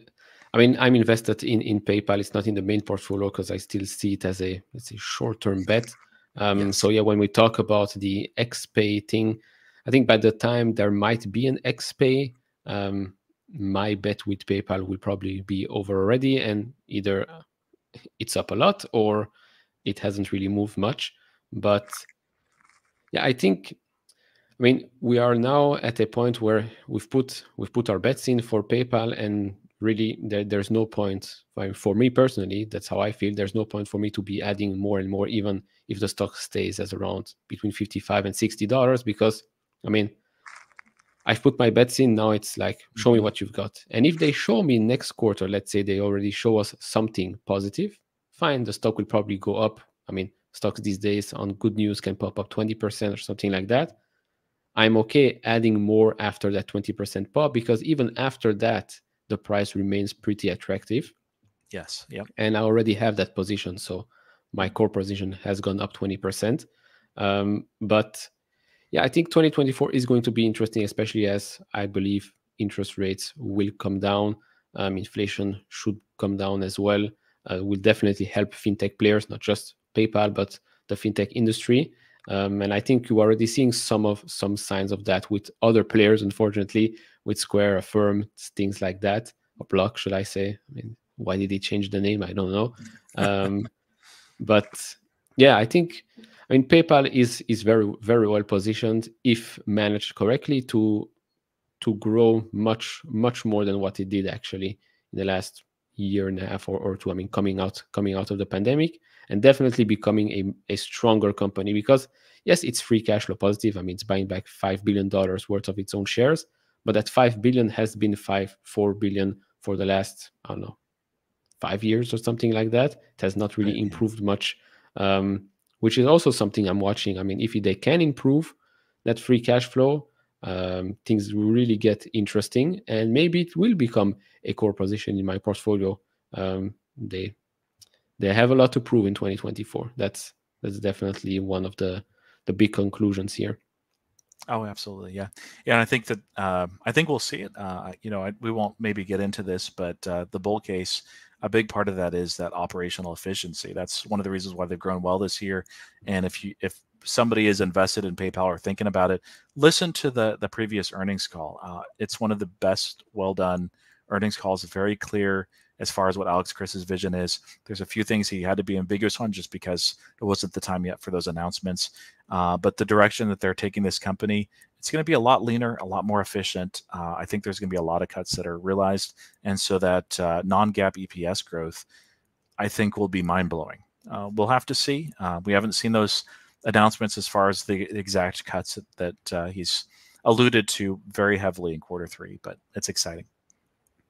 I mean, I'm invested in in PayPal. It's not in the main portfolio because I still see it as a let's say short term bet. Um, yes. So yeah, when we talk about the XPay thing, I think by the time there might be an XPay, um, my bet with PayPal will probably be over already, and either it's up a lot or it hasn't really moved much. But yeah, I think I mean we are now at a point where we've put we've put our bets in for PayPal, and really there, there's no point for me personally. That's how I feel. There's no point for me to be adding more and more, even if the stock stays as around between 55 and 60 dollars, because I mean I've put my bets in. Now it's like, show me mm-hmm. what you've got. And if they show me next quarter, let's say they already show us something positive, fine, the stock will probably go up. I mean, stocks these days on good news can pop up 20% or something like that. I'm okay adding more after that 20% pop because even after that, the price remains pretty attractive. Yes. Yep. And I already have that position. So my core position has gone up 20%. Um, but yeah, I think 2024 is going to be interesting, especially as I believe interest rates will come down. Um, inflation should come down as well. Uh, will definitely help fintech players, not just PayPal, but the fintech industry. Um, and I think you're already seeing some of some signs of that with other players. Unfortunately, with Square, Affirm, things like that, or Block, should I say? I mean, why did they change the name? I don't know. Um, but yeah, I think I mean, PayPal is is very very well positioned if managed correctly to to grow much much more than what it did actually in the last year and a half or, or two. I mean, coming out coming out of the pandemic and definitely becoming a, a stronger company because yes, it's free cash flow positive. I mean, it's buying back five billion dollars worth of its own shares, but that five billion has been five four billion for the last I don't know five years or something like that. It has not really improved much. Um, which is also something I'm watching. I mean, if they can improve that free cash flow, um, things really get interesting, and maybe it will become a core position in my portfolio. Um, they they have a lot to prove in 2024. That's that's definitely one of the the big conclusions here. Oh, absolutely, yeah, yeah. And I think that uh, I think we'll see it. Uh, you know, I, we won't maybe get into this, but uh, the bull case a big part of that is that operational efficiency. That's one of the reasons why they've grown well this year. And if you if somebody is invested in PayPal or thinking about it, listen to the the previous earnings call. Uh, it's one of the best, well done earnings calls. Very clear as far as what Alex Chriss's vision is. There's a few things he had to be ambiguous on just because it wasn't the time yet for those announcements. Uh, but the direction that they're taking this company it's going to be a lot leaner, a lot more efficient. Uh, I think there's going to be a lot of cuts that are realized, and so that uh, non-GAAP EPS growth, I think, will be mind blowing. Uh, we'll have to see. Uh, we haven't seen those announcements as far as the exact cuts that, that uh, he's alluded to very heavily in quarter three, but it's exciting.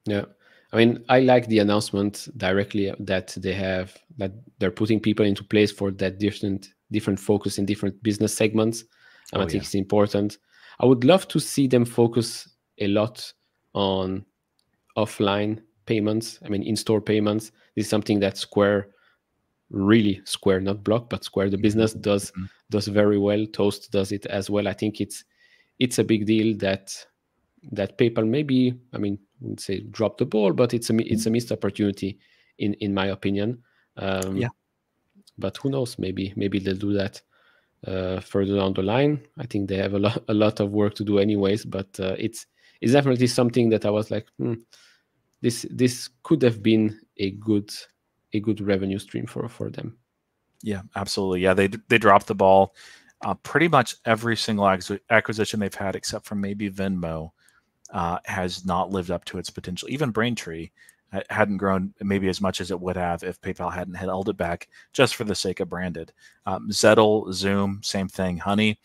Yeah. I mean, I like the announcement directly that they have that they're putting people into place for that different different focus in different business segments. And oh, I think yeah. it's important. I would love to see them focus a lot on offline payments. I mean, in-store payments. This is something that Square really Square, not Block, but Square, the business mm-hmm. does mm-hmm. does very well. Toast does it as well. I think it's it's a big deal that that PayPal maybe I mean wouldn't say drop the ball, but it's a it's a missed opportunity in in my opinion. Um, yeah. But who knows? Maybe maybe they'll do that uh, further down the line. I think they have a lot a lot of work to do anyways, but uh, it's it's definitely something that I was like, hmm, this this could have been a good a good revenue stream for for them. Yeah, absolutely. Yeah, they they dropped the ball. Uh, pretty much every single acquisition they've had, except for maybe Venmo, uh, has not lived up to its potential. Even Braintree hadn't grown maybe as much as it would have if PayPal hadn't held it back just for the sake of branded. Um, Zettle, Xoom, same thing. Honey,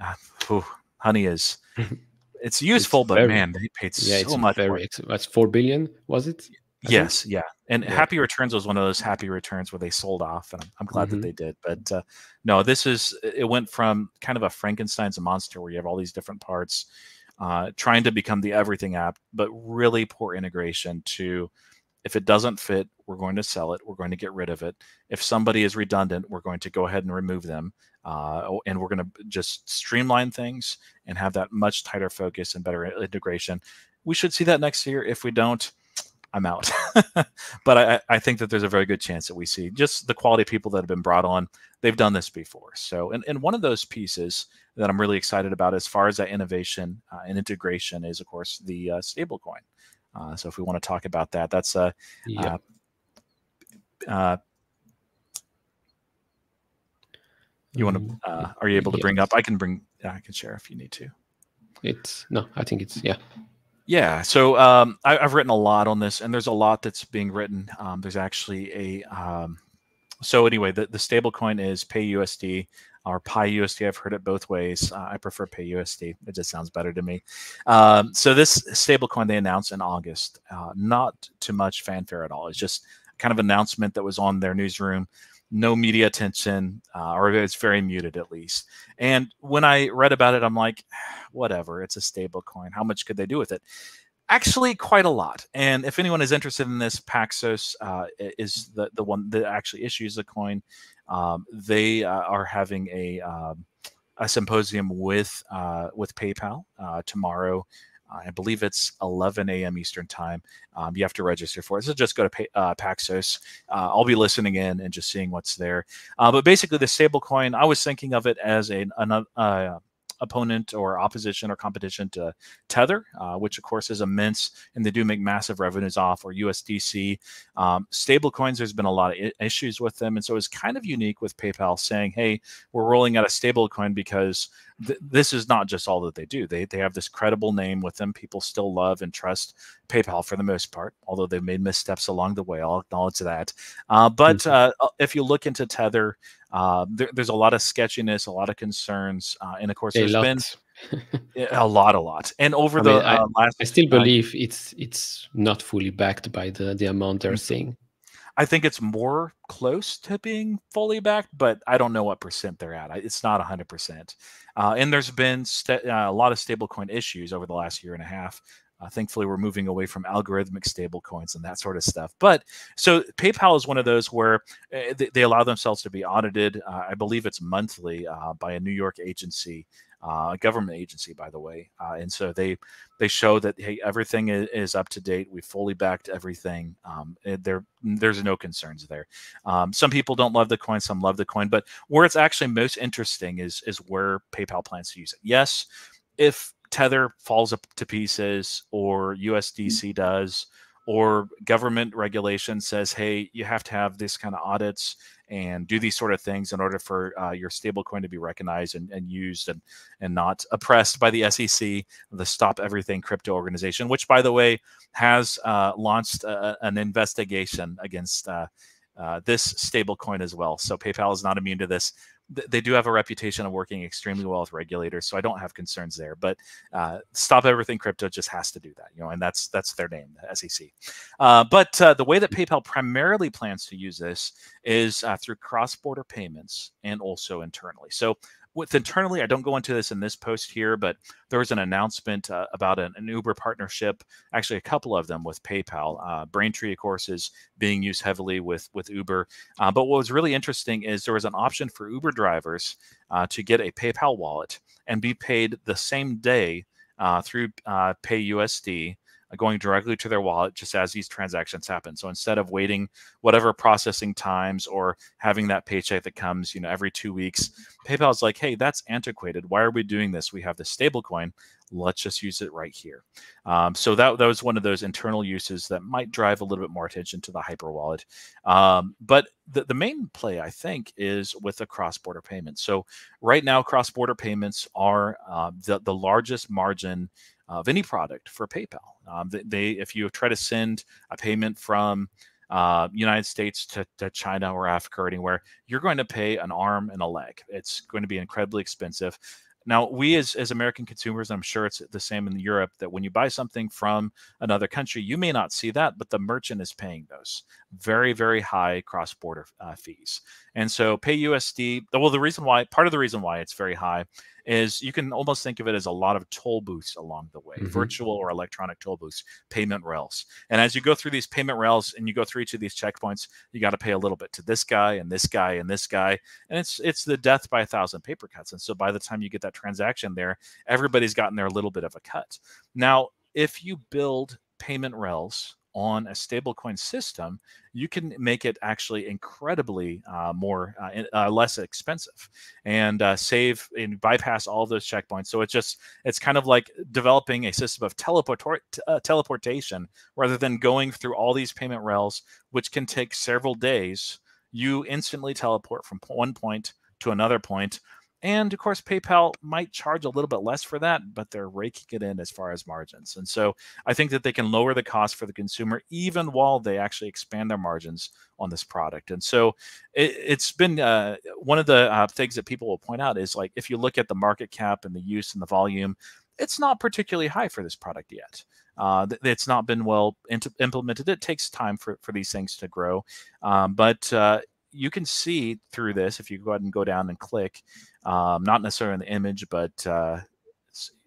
uh, whew, Honey is it's useful, it's but very, man, they paid yeah, so much. Very, that's four billion, was it? I yes, think? yeah, and yeah. Happy Returns was one of those happy returns where they sold off, and I'm, I'm glad mm-hmm. that they did. But uh, no, this is it went from kind of a Frankenstein's monster where you have all these different parts uh, trying to become the everything app, but really poor integration to if it doesn't fit, we're going to sell it. We're going to get rid of it. If somebody is redundant, we're going to go ahead and remove them. Uh, and we're going to just streamline things and have that much tighter focus and better integration. We should see that next year. If we don't, I'm out. but I, I think that there's a very good chance that we see just the quality of people that have been brought on. They've done this before. So, and, and one of those pieces that I'm really excited about as far as that innovation uh, and integration is, of course, the uh, stablecoin. Uh, so, if we want to talk about that, that's a yeah. Uh, uh, you want to? Mm, uh, are you able to bring up? I can bring. I can share if you need to. It's no. I think it's yeah. Yeah, so um, I, have written a lot on this, and there's a lot that's being written. Um, there's actually a um, so anyway, the the stable coin is PayUSD or PiUSD. I've heard it both ways. Uh, I prefer PayUSD. It just sounds better to me. Um, so this stable coin they announced in August, uh, not too much fanfare at all. It's just kind of announcement that was on their newsroom no media attention, uh, or it's very muted at least. And when I read about it, I'm like, whatever, it's a stable coin. How much could they do with it? Actually, quite a lot. And if anyone is interested in this, Paxos uh, is the, the one that actually issues the coin. Um, they uh, are having a um, a symposium with uh, with PayPal uh, I believe it's 11 a.m. Eastern time. Um, you have to register for it. So just go to uh, Paxos. Uh, I'll be listening in and just seeing what's there. Uh, but basically, the stablecoin, I was thinking of it as a, an, opponent or opposition or competition to Tether, uh, which of course is immense, and they do make massive revenues off, or USDC. Um, stablecoins, there's been a lot of issues with them, and so it's kind of unique with PayPal saying, "Hey, we're rolling out a stablecoin because th- this is not just all that they do. They they have this credible name with them. People still love and trust PayPal for the most part, although they've made missteps along the way. I'll acknowledge that. Uh, but mm-hmm. uh, if you look into Tether, uh, there, there's a lot of sketchiness, a lot of concerns, uh, and of course, there's been a lot, a lot. And over I the mean, I, uh, last, I still believe it's it's not fully backed by the the amount they're mm-hmm. saying. I think it's more close to being fully backed, but I don't know what percent they're at. It's not 100%. Uh, and there's been uh, a lot of stablecoin issues over the last year and a half. Uh, thankfully, we're moving away from algorithmic stable coins and that sort of stuff. But so PayPal is one of those where uh, they, they, allow themselves to be audited. Uh, I believe it's monthly uh, by a New York agency, uh, a government agency, by the way. Uh, and so they they show that hey, everything is, is up to date. We fully backed everything. Um, there there's no concerns there. Um, some people don't love the coin, some love the coin. But where it's actually most interesting is is where PayPal plans to use it. Yes, if Tether falls up to pieces, or USDC mm. does, or government regulation says, hey, you have to have this kind of audits and do these sort of things in order for uh, your stablecoin to be recognized and, and used and, and not oppressed by the SEC, the Stop Everything Crypto organization, which, by the way, has uh, launched a, an investigation against uh, uh this stablecoin as well. So PayPal is not immune to this they do have a reputation of working extremely well with regulators, so I don't have concerns there. But uh, Stop Everything Crypto just has to do that, you know, and that's that's their name, the SEC. Uh, but uh, the way that PayPal primarily plans to use this is uh, through cross-border payments and also internally. So with internally, I don't go into this in this post here, but there was an announcement uh, about an, an, Uber partnership, actually a couple of them with PayPal. Uh, Braintree, of course, is being used heavily with with Uber. Uh, but what was really interesting is there was an option for Uber drivers uh, to get a PayPal wallet and be paid the same day uh, through uh, PayUSD going directly to their wallet just as these transactions happen. So instead of waiting whatever processing times or having that paycheck that comes, you know, every two weeks, PayPal is like, hey, that's antiquated. Why are we doing this? We have this stable coin. Let's just use it right here. Um, so that, that was one of those internal uses that might drive a little bit more attention to the hyper wallet. Um, but the, the main play, I think, is with the cross-border payments. So right now, cross-border payments are uh, the, the largest margin of any product for PayPal. Um, they, if you try to send a payment from uh, United States to, to China or Africa or anywhere, you're going to pay an arm and a leg. It's going to be incredibly expensive. Now, we as, as American consumers, I'm sure it's the same in Europe, that when you buy something from another country, you may not see that, but the merchant is paying those very, very high cross border uh, fees. And so, PayUSD, well, the reason why, part of the reason why it's very high is you can almost think of it as a lot of toll booths along the way, mm-hmm. virtual or electronic toll booths, payment rails. And as you go through these payment rails and you go through each of these checkpoints, you got to pay a little bit to this guy and this guy and this guy. And it's it's the death by a thousand paper cuts. And so by the time you get that transaction there, everybody's gotten their little bit of a cut. Now, if you build payment rails on a stablecoin system, you can make it actually incredibly uh, more uh, uh, less expensive and uh, save and bypass all those checkpoints. So it's just it's kind of like developing a system of teleport uh, teleportation rather than going through all these payment rails, which can take several days. You instantly teleport from one point to another point and of course, PayPal might charge a little bit less for that, but they're raking it in as far as margins. And so I think that they can lower the cost for the consumer even while they actually expand their margins on this product. And so it, has been uh, one of the uh, things that people will point out is like if you look at the market cap and the use and the volume, it's not particularly high for this product yet. Uh, it's not been well implemented. It takes time for, for these things to grow. Um, but uh, you can see through this if you go ahead and go down and click, um, not necessarily in the image, but uh,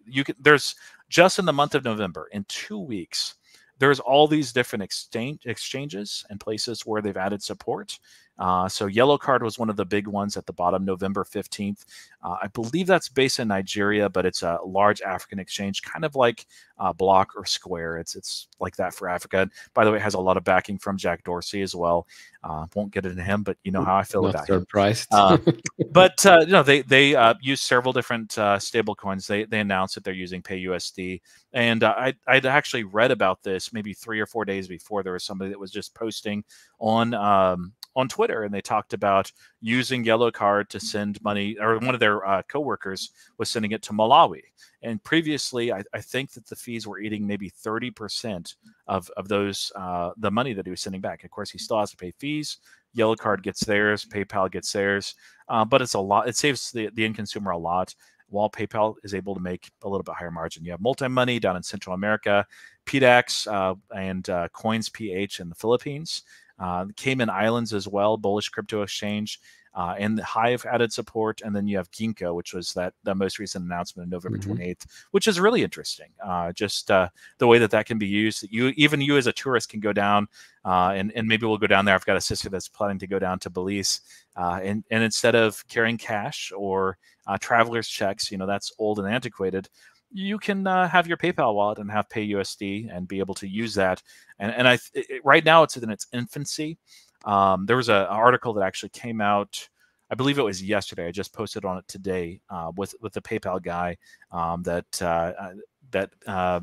you can. There's just in the month of November, in two weeks, there's all these different exchange exchanges and places where they've added support. Uh, so Yellow Card was one of the big ones at the bottom, November 15th. Uh, I believe that's based in Nigeria, but it's a large African exchange, kind of like uh, Block or Square. It's it's like that for Africa. By the way, it has a lot of backing from Jack Dorsey as well. Uh, won't get into him, but you know how I feel Not about surprised. him. Uh, but uh, you know they they use several different stable coins. They they announced that they're using PayUSD, and I I'd actually read about this maybe three or four days before. There was somebody that was just posting on um, on Twitter, and they talked about using Yellow Card to send money, or one of their uh, coworkers was sending it to Malawi. And previously, I, I think that the fees were eating maybe 30% of, of those, uh, the money that he was sending back. Of course, he still has to pay fees. Yellow Card gets theirs, PayPal gets theirs, uh, but it's a lot. It saves the, the end consumer a lot while PayPal is able to make a little bit higher margin. You have multi money down in Central America, PDAX uh, and uh, Coins PH in the Philippines, uh, Cayman Islands as well, bullish crypto exchange, uh, and the Hive added support, and then you have Ginkgo, which was that the most recent announcement of November mm-hmm. 28th, which is really interesting. Uh, just uh, the way that that can be used. That you even you as a tourist can go down, uh, and and maybe we'll go down there. I've got a sister that's planning to go down to Belize, uh, and and instead of carrying cash or uh, traveler's checks, you know that's old and antiquated you can uh, have your PayPal wallet and have PayUSD and be able to use that. And, and I it, right now it's in its infancy. Um, there was a, an article that actually came out. I believe it was yesterday. I just posted on it today uh, with with the PayPal guy um, that uh, uh that uh,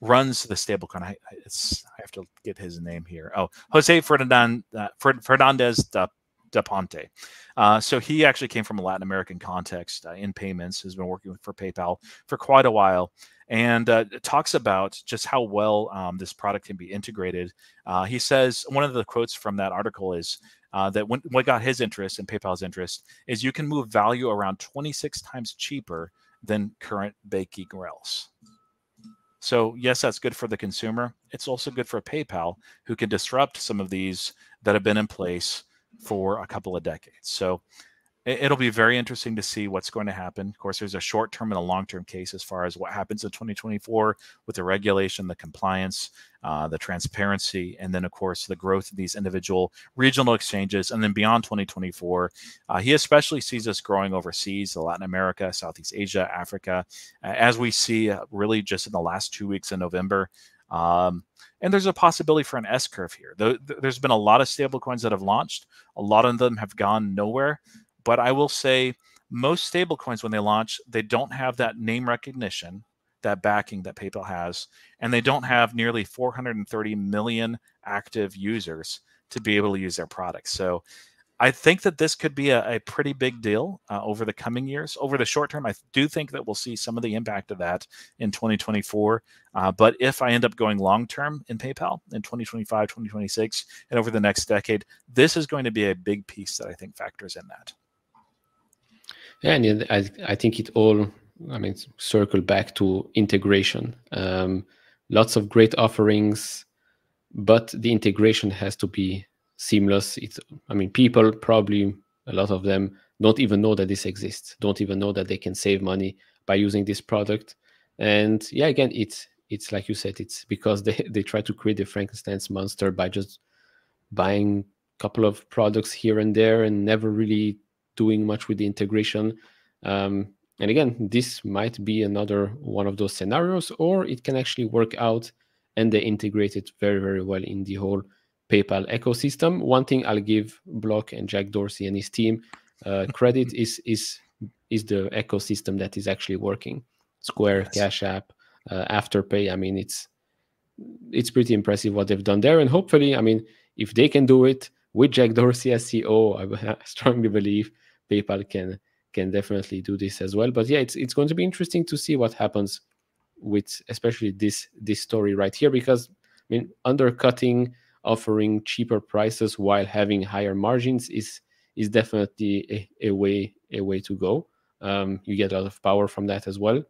runs the stablecoin. I, I have to get his name here. Oh, Jose uh, Fernandez Da Uh, so he actually came from a Latin American context uh, in payments, has been working for PayPal for quite a while, and uh, talks about just how well um, this product can be integrated. Uh, he says one of the quotes from that article is uh, that when, what got his interest and PayPal's interest is you can move value around 26 times cheaper than current banking rails. So yes, that's good for the consumer. It's also good for PayPal, who can disrupt some of these that have been in place for a couple of decades. So it'll be very interesting to see what's going to happen. Of course, there's a short term and a long term case as far as what happens in 2024 with the regulation, the compliance, uh, the transparency, and then, of course, the growth of these individual regional exchanges. And then beyond 2024, uh, he especially sees us growing overseas, Latin America, Southeast Asia, Africa, as we see uh, really just in the last two weeks in November. Um, and there's a possibility for an S curve here. There's been a lot of stablecoins that have launched. A lot of them have gone nowhere. But I will say most stablecoins, when they launch, they don't have that name recognition, that backing that PayPal has, and they don't have nearly 430 million active users to be able to use their products. So I think that this could be a, a pretty big deal uh, over the coming years. Over the short term, I do think that we'll see some of the impact of that in 2024. Uh, but if I end up going long term in PayPal in 2025, 2026, and over the next decade, this is going to be a big piece that I think factors in that. Yeah, and I, I think it all, I mean, circle back to integration. Um, lots of great offerings, but the integration has to be seamless. It's, I mean, people probably a lot of them don't even know that this exists, don't even know that they can save money by using this product. And yeah, again, it's it's like you said, it's because they they try to create the Frankenstein's monster by just buying a couple of products here and there and never really doing much with the integration. Um, and again, this might be another one of those scenarios, or it can actually work out and they integrate it very very well in the whole PayPal ecosystem. One thing I'll give Block and Jack Dorsey and his team uh, credit is is is the ecosystem that is actually working. Square, yes. Cash App, uh, Afterpay. I mean, it's it's pretty impressive what they've done there, and hopefully, I mean, if they can do it with Jack Dorsey as CEO, I strongly believe PayPal can can definitely do this as well. But yeah, it's it's going to be interesting to see what happens with especially this this story right here because I mean undercutting offering cheaper prices while having higher margins is is definitely a, a way a way to go. Um, you get a lot of power from that as well,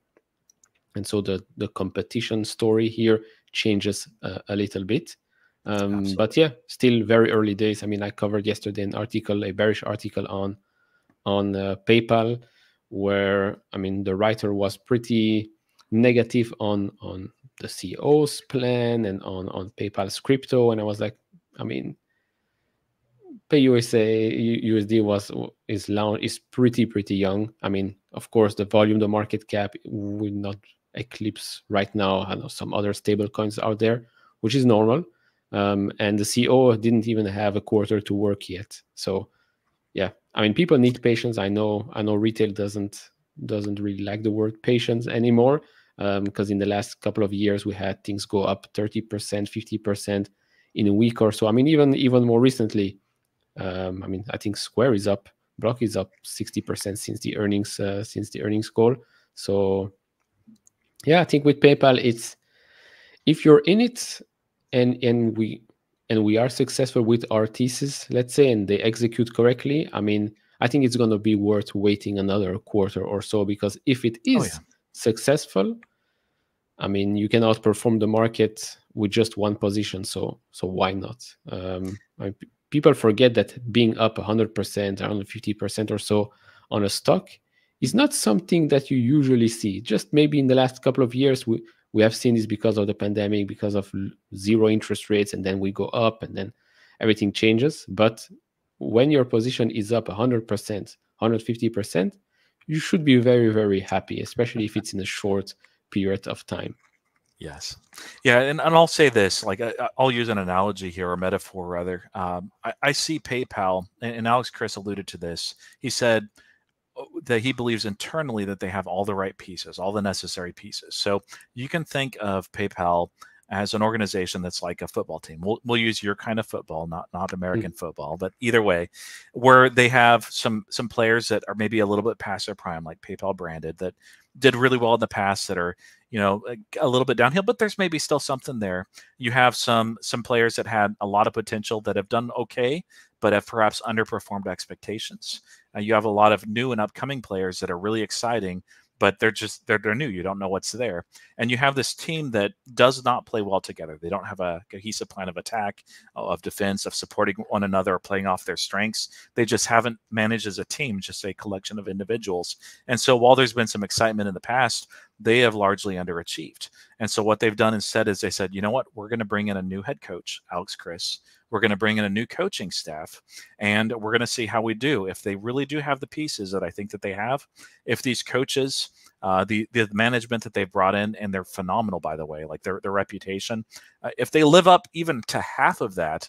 and so the the competition story here changes uh, a little bit. Um, but yeah, still very early days. I mean, I covered yesterday an article, a bearish article on on uh, PayPal, where I mean the writer was pretty negative on on the CEO's plan and on on PayPal's crypto, and I was like, I mean, PayUSA USD was is launch is pretty pretty young. I mean, of course, the volume, the market cap will not eclipse right now. I know some other stable coins out there, which is normal. Um, and the CEO didn't even have a quarter to work yet. So, yeah, I mean, people need patience. I know. I know retail doesn't doesn't really like the word patience anymore because um, in the last couple of years we had things go up 30%, 50% in a week or so. I mean, even even more recently, um, I mean, I think Square is up, Block is up 60% since the earnings uh, since the earnings call. So, yeah, I think with PayPal, it's if you're in it and and we and we are successful with our thesis, let's say, and they execute correctly. I mean, I think it's going to be worth waiting another quarter or so because if it is oh, yeah successful, I mean, you can outperform the market with just one position. So, so why not? Um, I, people forget that being up 100%, 150% or so on a stock is not something that you usually see. Just maybe in the last couple of years, we, we have seen this because of the pandemic, because of zero interest rates, and then we go up and then everything changes. But when your position is up 100%, 150%, you should be very very happy especially if it's in a short period of time. Yes. Yeah and, and i'll say this like I, will use an analogy here or metaphor rather. Um, I, I, see paypal and, and alex chriss alluded to this. He said oh, that he believes internally that they have all the right pieces all the necessary pieces. So you can think of paypal as an organization that's like a football team. We'll, we'll use your kind of football, not not American mm-hmm. football, but either way, where they have some some players that are maybe a little bit past their prime, like PayPal branded, that did really well in the past, that are you know a little bit downhill, but there's maybe still something there. You have some some players that had a lot of potential that have done okay, but have perhaps underperformed expectations. Uh, you have a lot of new and upcoming players that are really exciting but they're just they're, they're new you don't know what's there. And you have this team that does not play well together. They don't have a cohesive plan of attack of defense of supporting one another playing off their strengths. They just haven't managed as a team just a collection of individuals. And so while there's been some excitement in the past they have largely underachieved. And so what they've done instead is they said you know what? We're going to bring in a new head coach alex chriss we're going to bring in a new coaching staff and we're going to see how we do. If they really do have the pieces that I think that they have, if these coaches, uh, the the management that they've brought in, and they're phenomenal, by the way, like their their reputation, uh, if they live up even to half of that,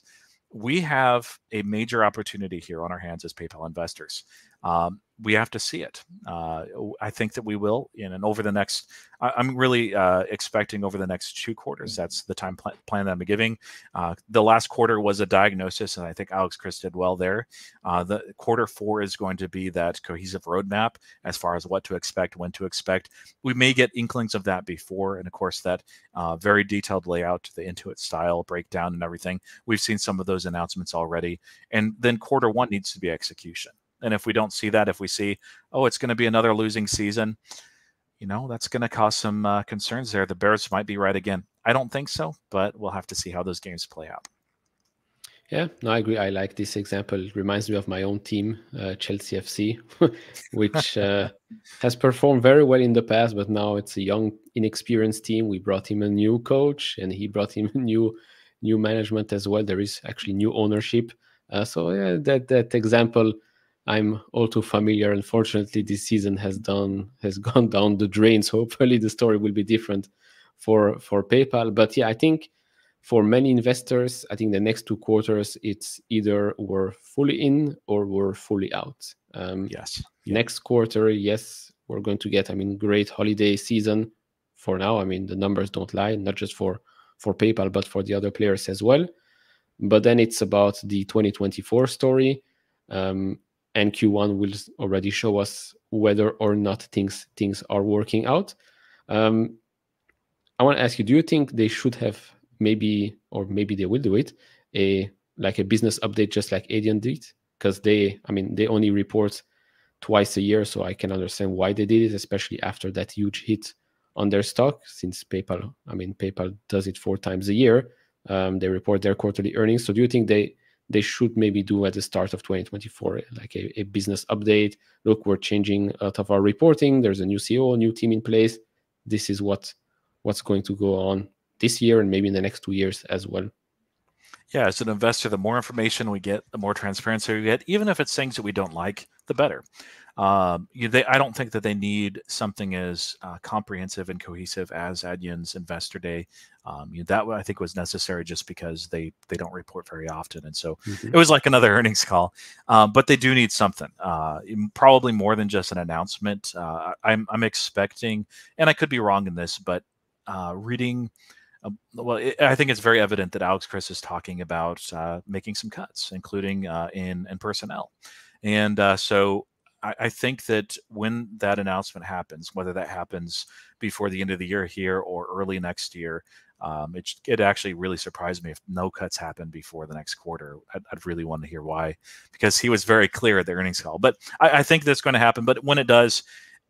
we have a major opportunity here on our hands as PayPal investors. Um, we have to see it. Uh, I think that we will, in and over the next. I'm really uh, expecting over the next two quarters. Mm-hmm. That's the time plan, plan that I'm giving. Uh, the last quarter was a diagnosis, and I think Alex Chriss did well there. Uh, the quarter four is going to be that cohesive roadmap as far as what to expect, when to expect. We may get inklings of that before, and of course that uh, very detailed layout, the Intuit style breakdown, and everything. We've seen some of those announcements already, and then quarter one needs to be execution. And if we don't see that, if we see, oh, it's going to be another losing season, you know, that's going to cause some uh, concerns there. The Bears might be right again. I don't think so, but we'll have to see how those games play out. Yeah, no, I agree. I like this example. It reminds me of my own team, uh, Chelsea FC, which uh, has performed very well in the past, but now it's a young, inexperienced team. We brought him a new coach, and he brought him a new, new management as well. There is actually new ownership. Uh, so yeah, that that example I'm all too familiar. Unfortunately, this season has done has gone down the drain. So hopefully the story will be different for for PayPal. But yeah, I think for many investors, I think the next two quarters, it's either we're fully in or we're fully out. Um, yes. Next quarter, yes, we're going to get, I mean, great holiday season for now. I mean, the numbers don't lie, not just for for PayPal, but for the other players as well. But then it's about the 2024 story. Um, and Q1 will already show us whether or not things things are working out. Um, I want to ask you: Do you think they should have maybe, or maybe they will do it, a like a business update just like Adyen did? Because they, I mean, they only report twice a year, so I can understand why they did it, especially after that huge hit on their stock. Since PayPal, I mean, PayPal does it four times a year. Um, they report their quarterly earnings. So do you think they they should maybe do at the start of 2024 eh, like a, a business update? Look, we're changing a lot of our reporting. There's a new CEO, new team in place. This is what what's going to go on this year and maybe in the next two years as well. Yeah, as an investor, the more information we get, the more transparency we get. Even if it's things that we don't like, the better. Um, you, they, I don't think that they need something as uh, comprehensive and cohesive as Adyen's Investor Day. Um, you know, that I think was necessary just because they they don't report very often, and so mm-hmm. it was like another earnings call. Um, but they do need something, uh, probably more than just an announcement. Uh, I'm I'm expecting, and I could be wrong in this, but uh, reading. Uh, well, it, I think it's very evident that Alex Chriss is talking about uh, making some cuts, including in in personnel, and so I, I think that when that announcement happens, whether that happens before the end of the year here or early next year, um, it, it actually really surprised me if no cuts happen before the next quarter. I'd, I'd, really want to hear why, because he was very clear at the earnings call. But I, I think that's going to happen. But when it does,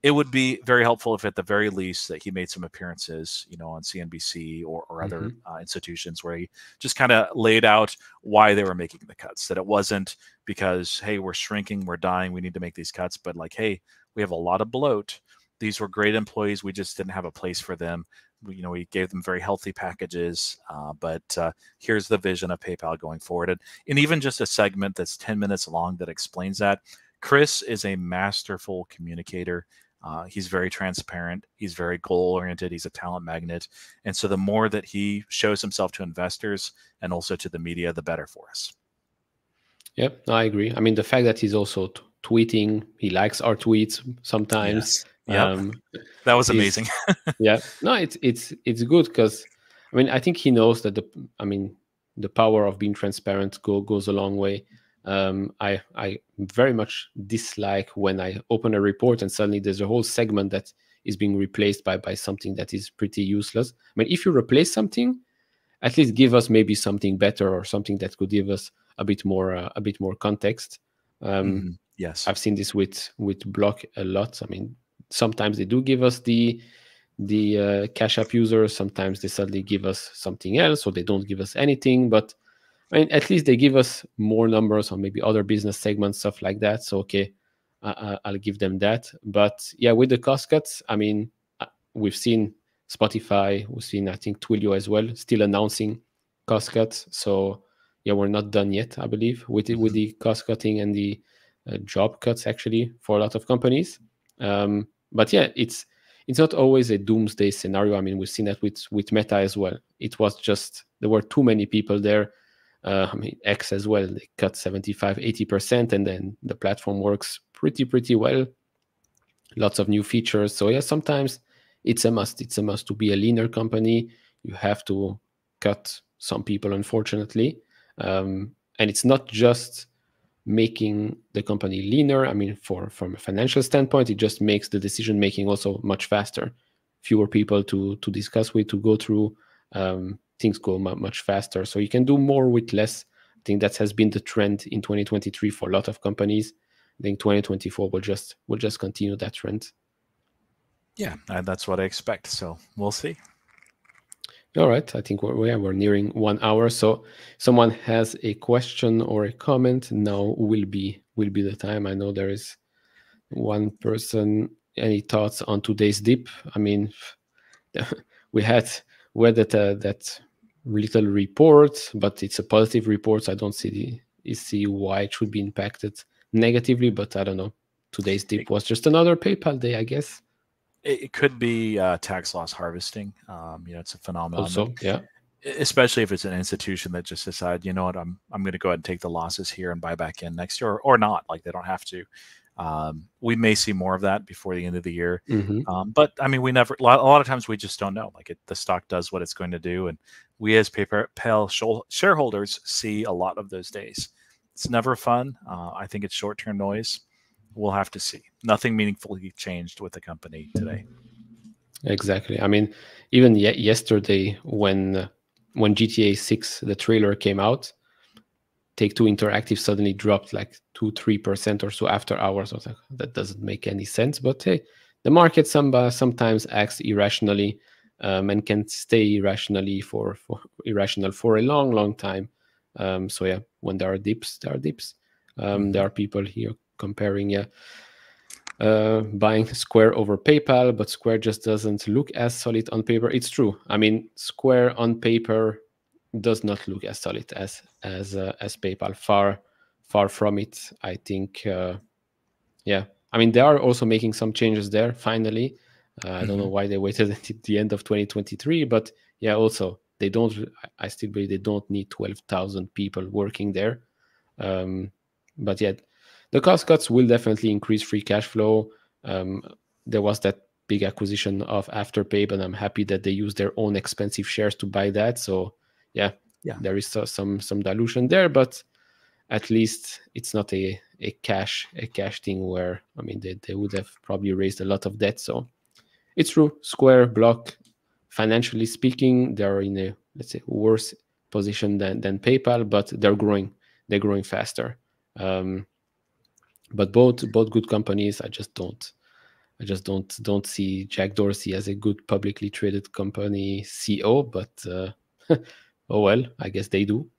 it would be very helpful if at the very least that he made some appearances you know on cnbc or, or other mm-hmm. uh, institutions where he just kind of laid out why they were making the cuts that it wasn't because hey we're shrinking we're dying we need to make these cuts but like hey we have a lot of bloat. These were great employees we just didn't have a place for them. We, you know we gave them very healthy packages uh, but uh, here's the vision of paypal going forward. And, and even just a segment that's 10 minutes long that explains that chriss is a masterful communicator uh, he's very transparent. He's very goal oriented. He's a talent magnet. And so the more that he shows himself to investors and also to the media, the better for us. Yep, I agree. I mean, the fact that he's also t- tweeting, he likes our tweets sometimes. Yes. Yep. Um, that was amazing. yeah, no, it's it's it's good because I mean I think he knows that the I mean the power of being transparent go goes a long way um, I I very much dislike when I open a report and suddenly there's a whole segment that is being replaced by by something that is pretty useless. I mean, if you replace something, at least give us maybe something better or something that could give us a bit more uh, a bit more context. Um, mm-hmm. Yes, I've seen this with with Block a lot. I mean, sometimes they do give us the the uh, Cash App users. Sometimes they suddenly give us something else, or they don't give us anything. But I mean, at least they give us more numbers on maybe other business segments, stuff like that. So okay, uh, I'll give them that. But yeah, with the cost cuts, I mean, uh, we've seen Spotify, we've seen I think Twilio as well, still announcing cost cuts. So yeah, we're not done yet, I believe, with the, with mm-hmm. the cost cutting and the uh, job cuts actually for a lot of companies. Um, but yeah, it's it's not always a doomsday scenario. I mean, we've seen that with with Meta as well. It was just there were too many people there uh, I mean, X as well, they cut 75, 80%, and then the platform works pretty, pretty well. Lots of new features. So, yeah, sometimes it's a must. It's a must to be a leaner company. You have to cut some people, unfortunately. Um, and it's not just making the company leaner. I mean, for from a financial standpoint, it just makes the decision making also much faster. Fewer people to to discuss with, to go through. Um, things go much faster. So you can do more with less. I think that has been the trend in 2023 for a lot of companies. I think 2024 will just will just continue that trend. Yeah, that's what I expect. So we'll see. All right, I think we're we're nearing one hour. So someone has a question or a comment. Now will be will be the time. I know there is one person. Any thoughts on today's dip? I mean, we had had that uh, that little report, but it's a positive report. So I don't see the, see why it should be impacted negatively, but I don't know. Today's dip was just another PayPal day, I guess. It, could be uh, tax loss harvesting. Um, you know, it's a phenomenon. Also, yeah. Especially if it's an institution that just decided, you know what, I'm I'm going to go ahead and take the losses here and buy back in next year, or, or not. Like they don't have to. Um, we may see more of that before the end of the year. Mm-hmm. Um, but I mean, we never, a lot, a lot, of times we just don't know. Like it, the stock does what it's going to do. And we as PayPal shareholders see a lot of those days. It's never fun. Uh, I think it's short term noise. We'll have to see. Nothing meaningfully changed with the company today. Exactly. I mean, even ye- yesterday when when GTA 6 the trailer came out, Take Two Interactive suddenly dropped like two, three percent or so after hours. Like, that doesn't make any sense. But hey, the market some, uh, sometimes acts irrationally um, and can stay irrationally for, for irrational for a long, long time. Um, so yeah, when there are dips, there are dips. Um, there are people here comparing yeah, uh, buying Square over PayPal, but Square just doesn't look as solid on paper. It's true. I mean, Square on paper does not look as solid as as uh, as PayPal. Far far from it. I think. Uh, yeah, I mean they are also making some changes there. Finally, uh, I don't know mm-hmm. why they waited until the end of 2023, but yeah, also they don't. I still believe they don't need 12,000 people working there. Um, but yeah, the cost cuts will definitely increase free cash flow. Um, there was that big acquisition of Afterpay, but I'm happy that they use their own expensive shares to buy that. So yeah, yeah, there is some some dilution there, but at least it's not a a cash a cash thing where I mean they, they would have probably raised a lot of debt. So it's true. Square Block, financially speaking, they're in a let's say worse position than than PayPal, but they're growing. They're growing faster. Um, but both both good companies. I just don't. I just don't don't see Jack Dorsey as a good publicly traded company CEO. But uh, oh well, I guess they do.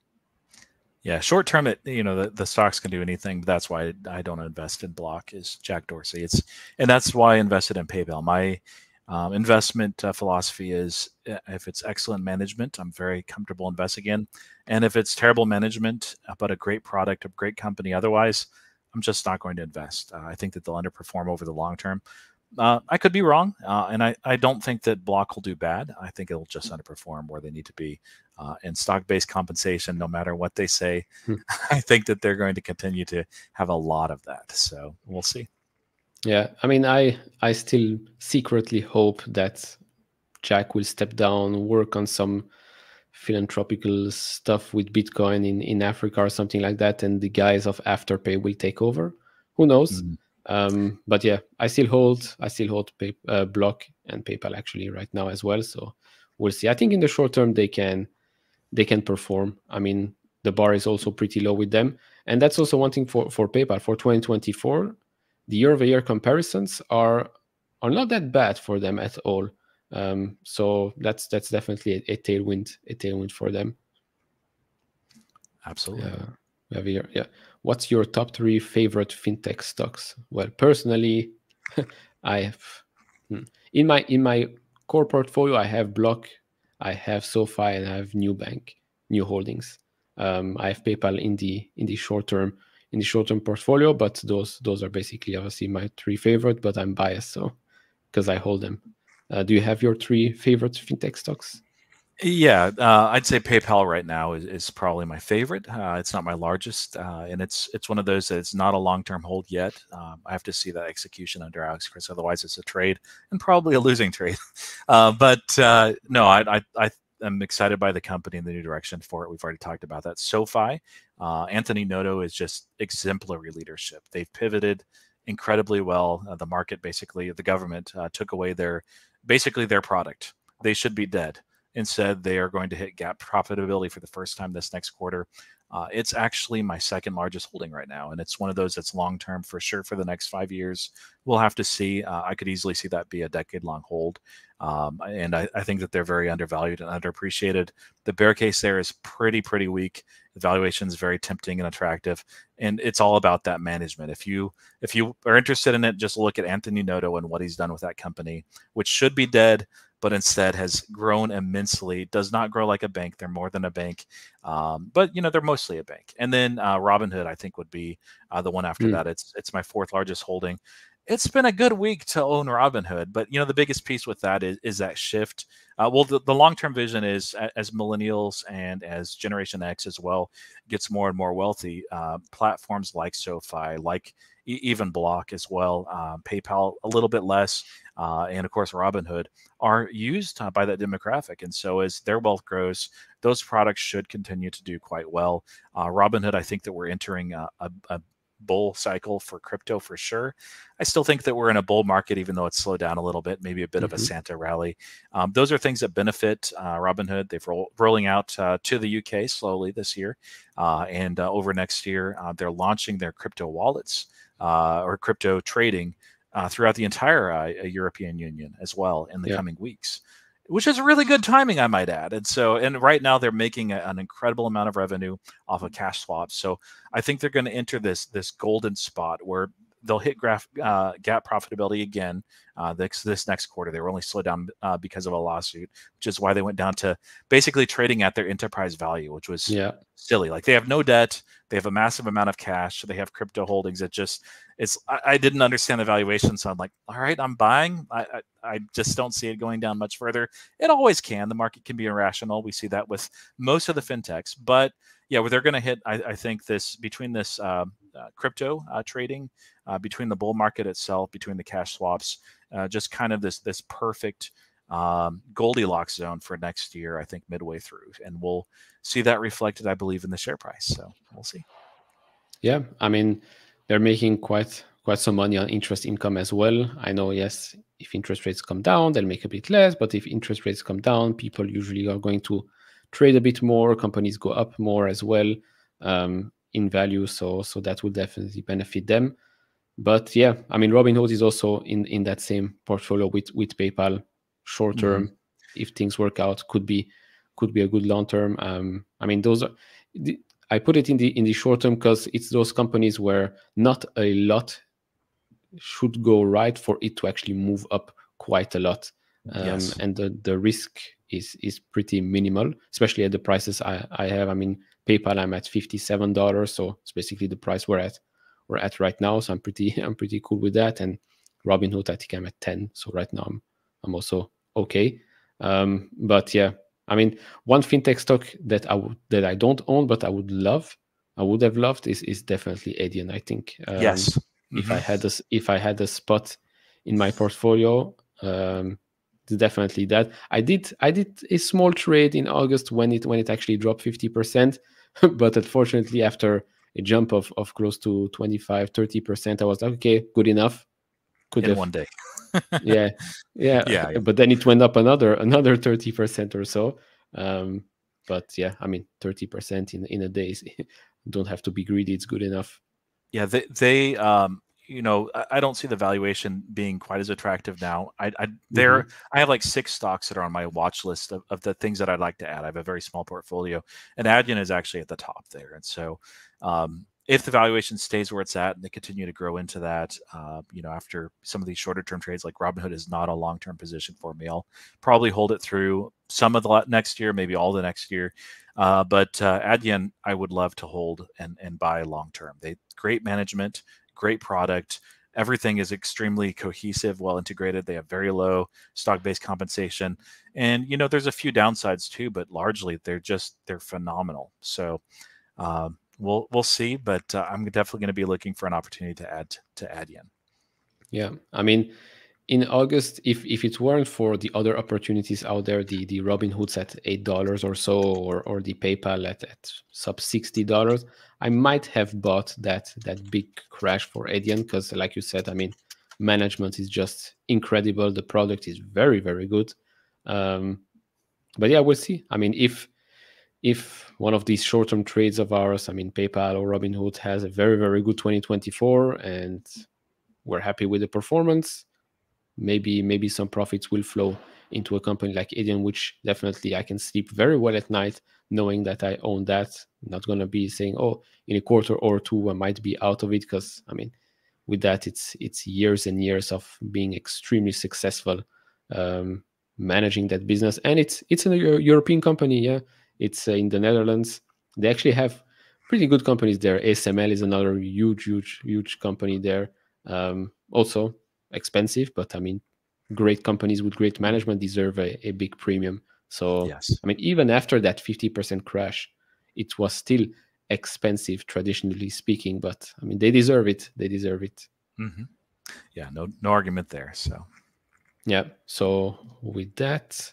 Yeah, short term, it you know the, the stocks can do anything. But that's why I don't invest in Block is Jack Dorsey. It's and that's why I invested in PayPal. My um, investment uh, philosophy is uh, if it's excellent management, I'm very comfortable investing in, and if it's terrible management uh, but a great product, a great company, otherwise, I'm just not going to invest. Uh, I think that they'll underperform over the long term. Uh, I could be wrong, uh, and I, I don't think that Block will do bad. I think it'll just underperform where they need to be. Uh, and stock based compensation, no matter what they say, hmm. I think that they're going to continue to have a lot of that. So we'll see. Yeah, I mean, I I still secretly hope that Jack will step down, work on some philanthropical stuff with Bitcoin in in Africa or something like that, and the guys of Afterpay will take over. Who knows? Mm. Um, but yeah, I still hold I still hold pay, uh, Block and PayPal actually right now as well. So we'll see. I think in the short term they can they can perform. I mean, the bar is also pretty low with them, and that's also one thing for for PayPal for 2024. The year-over-year comparisons are are not that bad for them at all. Um, so that's that's definitely a, a, tailwind a tailwind for them. Absolutely. Uh, we have here, yeah what's your top three favorite fintech stocks? Well, personally, I have hmm, in my in my core portfolio, I have Block, I have SoFi, and I have New Bank, Nu Holdings. Um, I have PayPal in the in the short term in the short term portfolio, but those those are basically obviously my three favorite. But I'm biased, so because I hold them. Uh, do you have your three favorite fintech stocks? Yeah, uh, I'd say PayPal right now is, is probably my favorite. Uh, it's not my largest, uh, and it's it's one of those that it's not a long term hold yet. Um, I have to see that execution under Alex Chriss, otherwise it's a trade and probably a losing trade. Uh, but uh, no, I, I I am excited by the company and the new direction for it. We've already talked about that. SoFi, uh, Anthony Noto is just exemplary leadership. They've pivoted incredibly well. the market, basically, the government took away their basically their product. They should be dead Instead, they are going to hit GAAP profitability for the first time this next quarter. Uh, it's actually my second largest holding right now, and it's one of those that's long term for sure for the next five years. We'll have to see. Uh, I could easily see that be a decade long hold, um, and I, I, think that they're very undervalued and underappreciated. The bear case there is pretty pretty weak. The valuation is very tempting and attractive, and it's all about that management. If you if you are interested in it, just look at Anthony Noto and what he's done with that company, which should be dead but instead has grown immensely. Does not grow like a bank; they're more than a bank, um, but you know they're mostly a bank. And then uh, Robinhood, I think, would be uh, the one after mm. that. It's it's my fourth largest holding. it's been a good week to own Robinhood, but you know the biggest piece with that is, is that shift. Uh, well, the, the long term vision is as millennials and as Generation X as well gets more and more wealthy, uh, platforms like SoFi, like even Block as well, uh, PayPal a little bit less, uh, and of course Robinhood are used uh, by that demographic. And so as their wealth grows, those products should continue to do quite well. Uh, Robinhood, I think that we're entering a, a, a bull cycle for crypto for sure. I still think that we're in a bull market, even though it's slowed down a little bit, maybe a bit mm-hmm. of a mm-hmm. Santa rally. Um, those are things that benefit uh, Robinhood. They've roll, rolling out uh, to the UK slowly this year, uh, and uh, over next year uh, they're launching their crypto wallets uh, or crypto trading uh, throughout the entire uh, uh, European Union as well in the yeah. coming weeks which is a really good timing, I might add. And so, and right now they're making a, an incredible amount of revenue off of cash swaps. So I think they're going to enter this this golden spot where they'll hit graph, uh, GAAP profitability again uh, this this next quarter. They were only slowed down uh, because of a lawsuit, which is why they went down to basically trading at their enterprise value, which was yeah. silly. Like they have no debt, they have a massive amount of cash, they have crypto holdings. It just it's I, I didn't understand the valuation, so I'm like, all right, I'm buying. I, I I just don't see it going down much further. It always can. The market can be irrational. We see that with most of the fintechs, but yeah, where they're going to hit, I, I, think this between this uh, uh, crypto uh, trading, uh, between the bull market itself, between the cash swaps, uh, just kind of this this perfect um, Goldilocks zone for next year. I think midway through, and we'll see that reflected, I believe, in the share price. So we'll see. Yeah, I mean, they're making quite quite some money on interest income as well. I know, yes, if interest rates come down, they'll make a bit less, but if interest rates come down, people usually are going to trade a bit more. Companies go up more as well um, in value, so so that will definitely benefit them. But yeah, I mean, Robinhood is also in in that same portfolio with with PayPal. Short term, mm-hmm. if things work out, could be could be a good long term. Um, I mean, those are. I put it in the in the short term because it's those companies where not a lot should go right for it to actually move up quite a lot. Um, yes. And the, the risk is is pretty minimal, especially at the prices I, I have. I mean, PayPal I'm at fifty seven dollars, so it's basically the price we're at we're at right now. So I'm pretty I'm pretty cool with that. And Robinhood I think I'm at ten, so right now I'm I'm also okay. Um, but yeah, I mean, one fintech stock that I would that I don't own but I would love, I would have loved is is definitely Adyen. I think um, yes. Mm-hmm. If I had this, if I had a spot in my portfolio, um, definitely that. I did i did a small trade in august when it when it actually dropped 50% but unfortunately after a jump of, of close to 25 30% i was like okay good enough. Could in have one day. Yeah, yeah, yeah but then it went up another another 30% or so. Um, but yeah i mean 30% in in a day don't have to be greedy it's good enough. Yeah they they um you know, I don't see the valuation being quite as attractive now. I, I there, mm-hmm. I have like six stocks that are on my watch list of, of the things that I'd like to add. I have a very small portfolio, and Adyen is actually at the top there. And so, um, if the valuation stays where it's at and they continue to grow into that, uh, you know, after some of these shorter term trades, like Robinhood is not a long term position for me. I'll probably hold it through some of the next year, maybe all the next year. Uh, but uh, Adyen, I would love to hold and and buy long term. They great management, great product. Everything is extremely cohesive, well integrated. They have very low stock-based compensation, and you know there's a few downsides too, but largely they're just they're phenomenal. So um, we'll we'll see, but uh, I'm definitely going to be looking for an opportunity to add to Adyen. Yeah, I mean, in August, if if it weren't for the other opportunities out there, the the Robinhoods at eight dollars or so, or or the PayPal at, at sub sixty dollars, I might have bought that that big crash for Adyen because, like you said, I mean, management is just incredible. The product is very very good. Um, but yeah, we'll see. I mean, if if one of these short-term trades of ours, I mean, PayPal or Robinhood has a very very good 2024, and we're happy with the performance maybe maybe some profits will flow into a company like Adyen, which definitely I can sleep very well at night knowing that I own that. I'm not gonna be saying, oh, in a quarter or two I might be out of it because I mean, with that it's it's years and years of being extremely successful um, managing that business, and it's it's a European company. Yeah, it's uh, in the Netherlands. They actually have pretty good companies there. ASML is another huge, huge, huge company there. Um, also expensive, but I mean, great companies with great management deserve a, a big premium. So, yes. I mean, even after that 50% crash, it was still expensive, traditionally speaking. But I mean, they deserve it. They deserve it. Mm-hmm. Yeah, no, no argument there. So, yeah. So with that,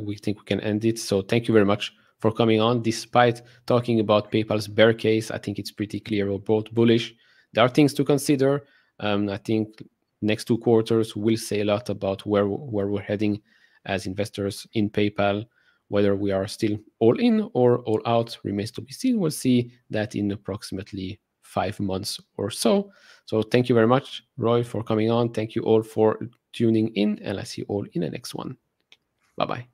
we think we can end it. So thank you very much for coming on. Despite talking about PayPal's bear case, I think it's pretty clear we're both bullish. There are things to consider. Um, I think next two quarters will say a lot about where where we're heading as investors in PayPal. Whether we are still all in or all out remains to be seen. We'll see that in approximately five months or so. So thank you very much, Roy, for coming on. Thank you all for tuning in, and I see you all in the next one. Bye bye.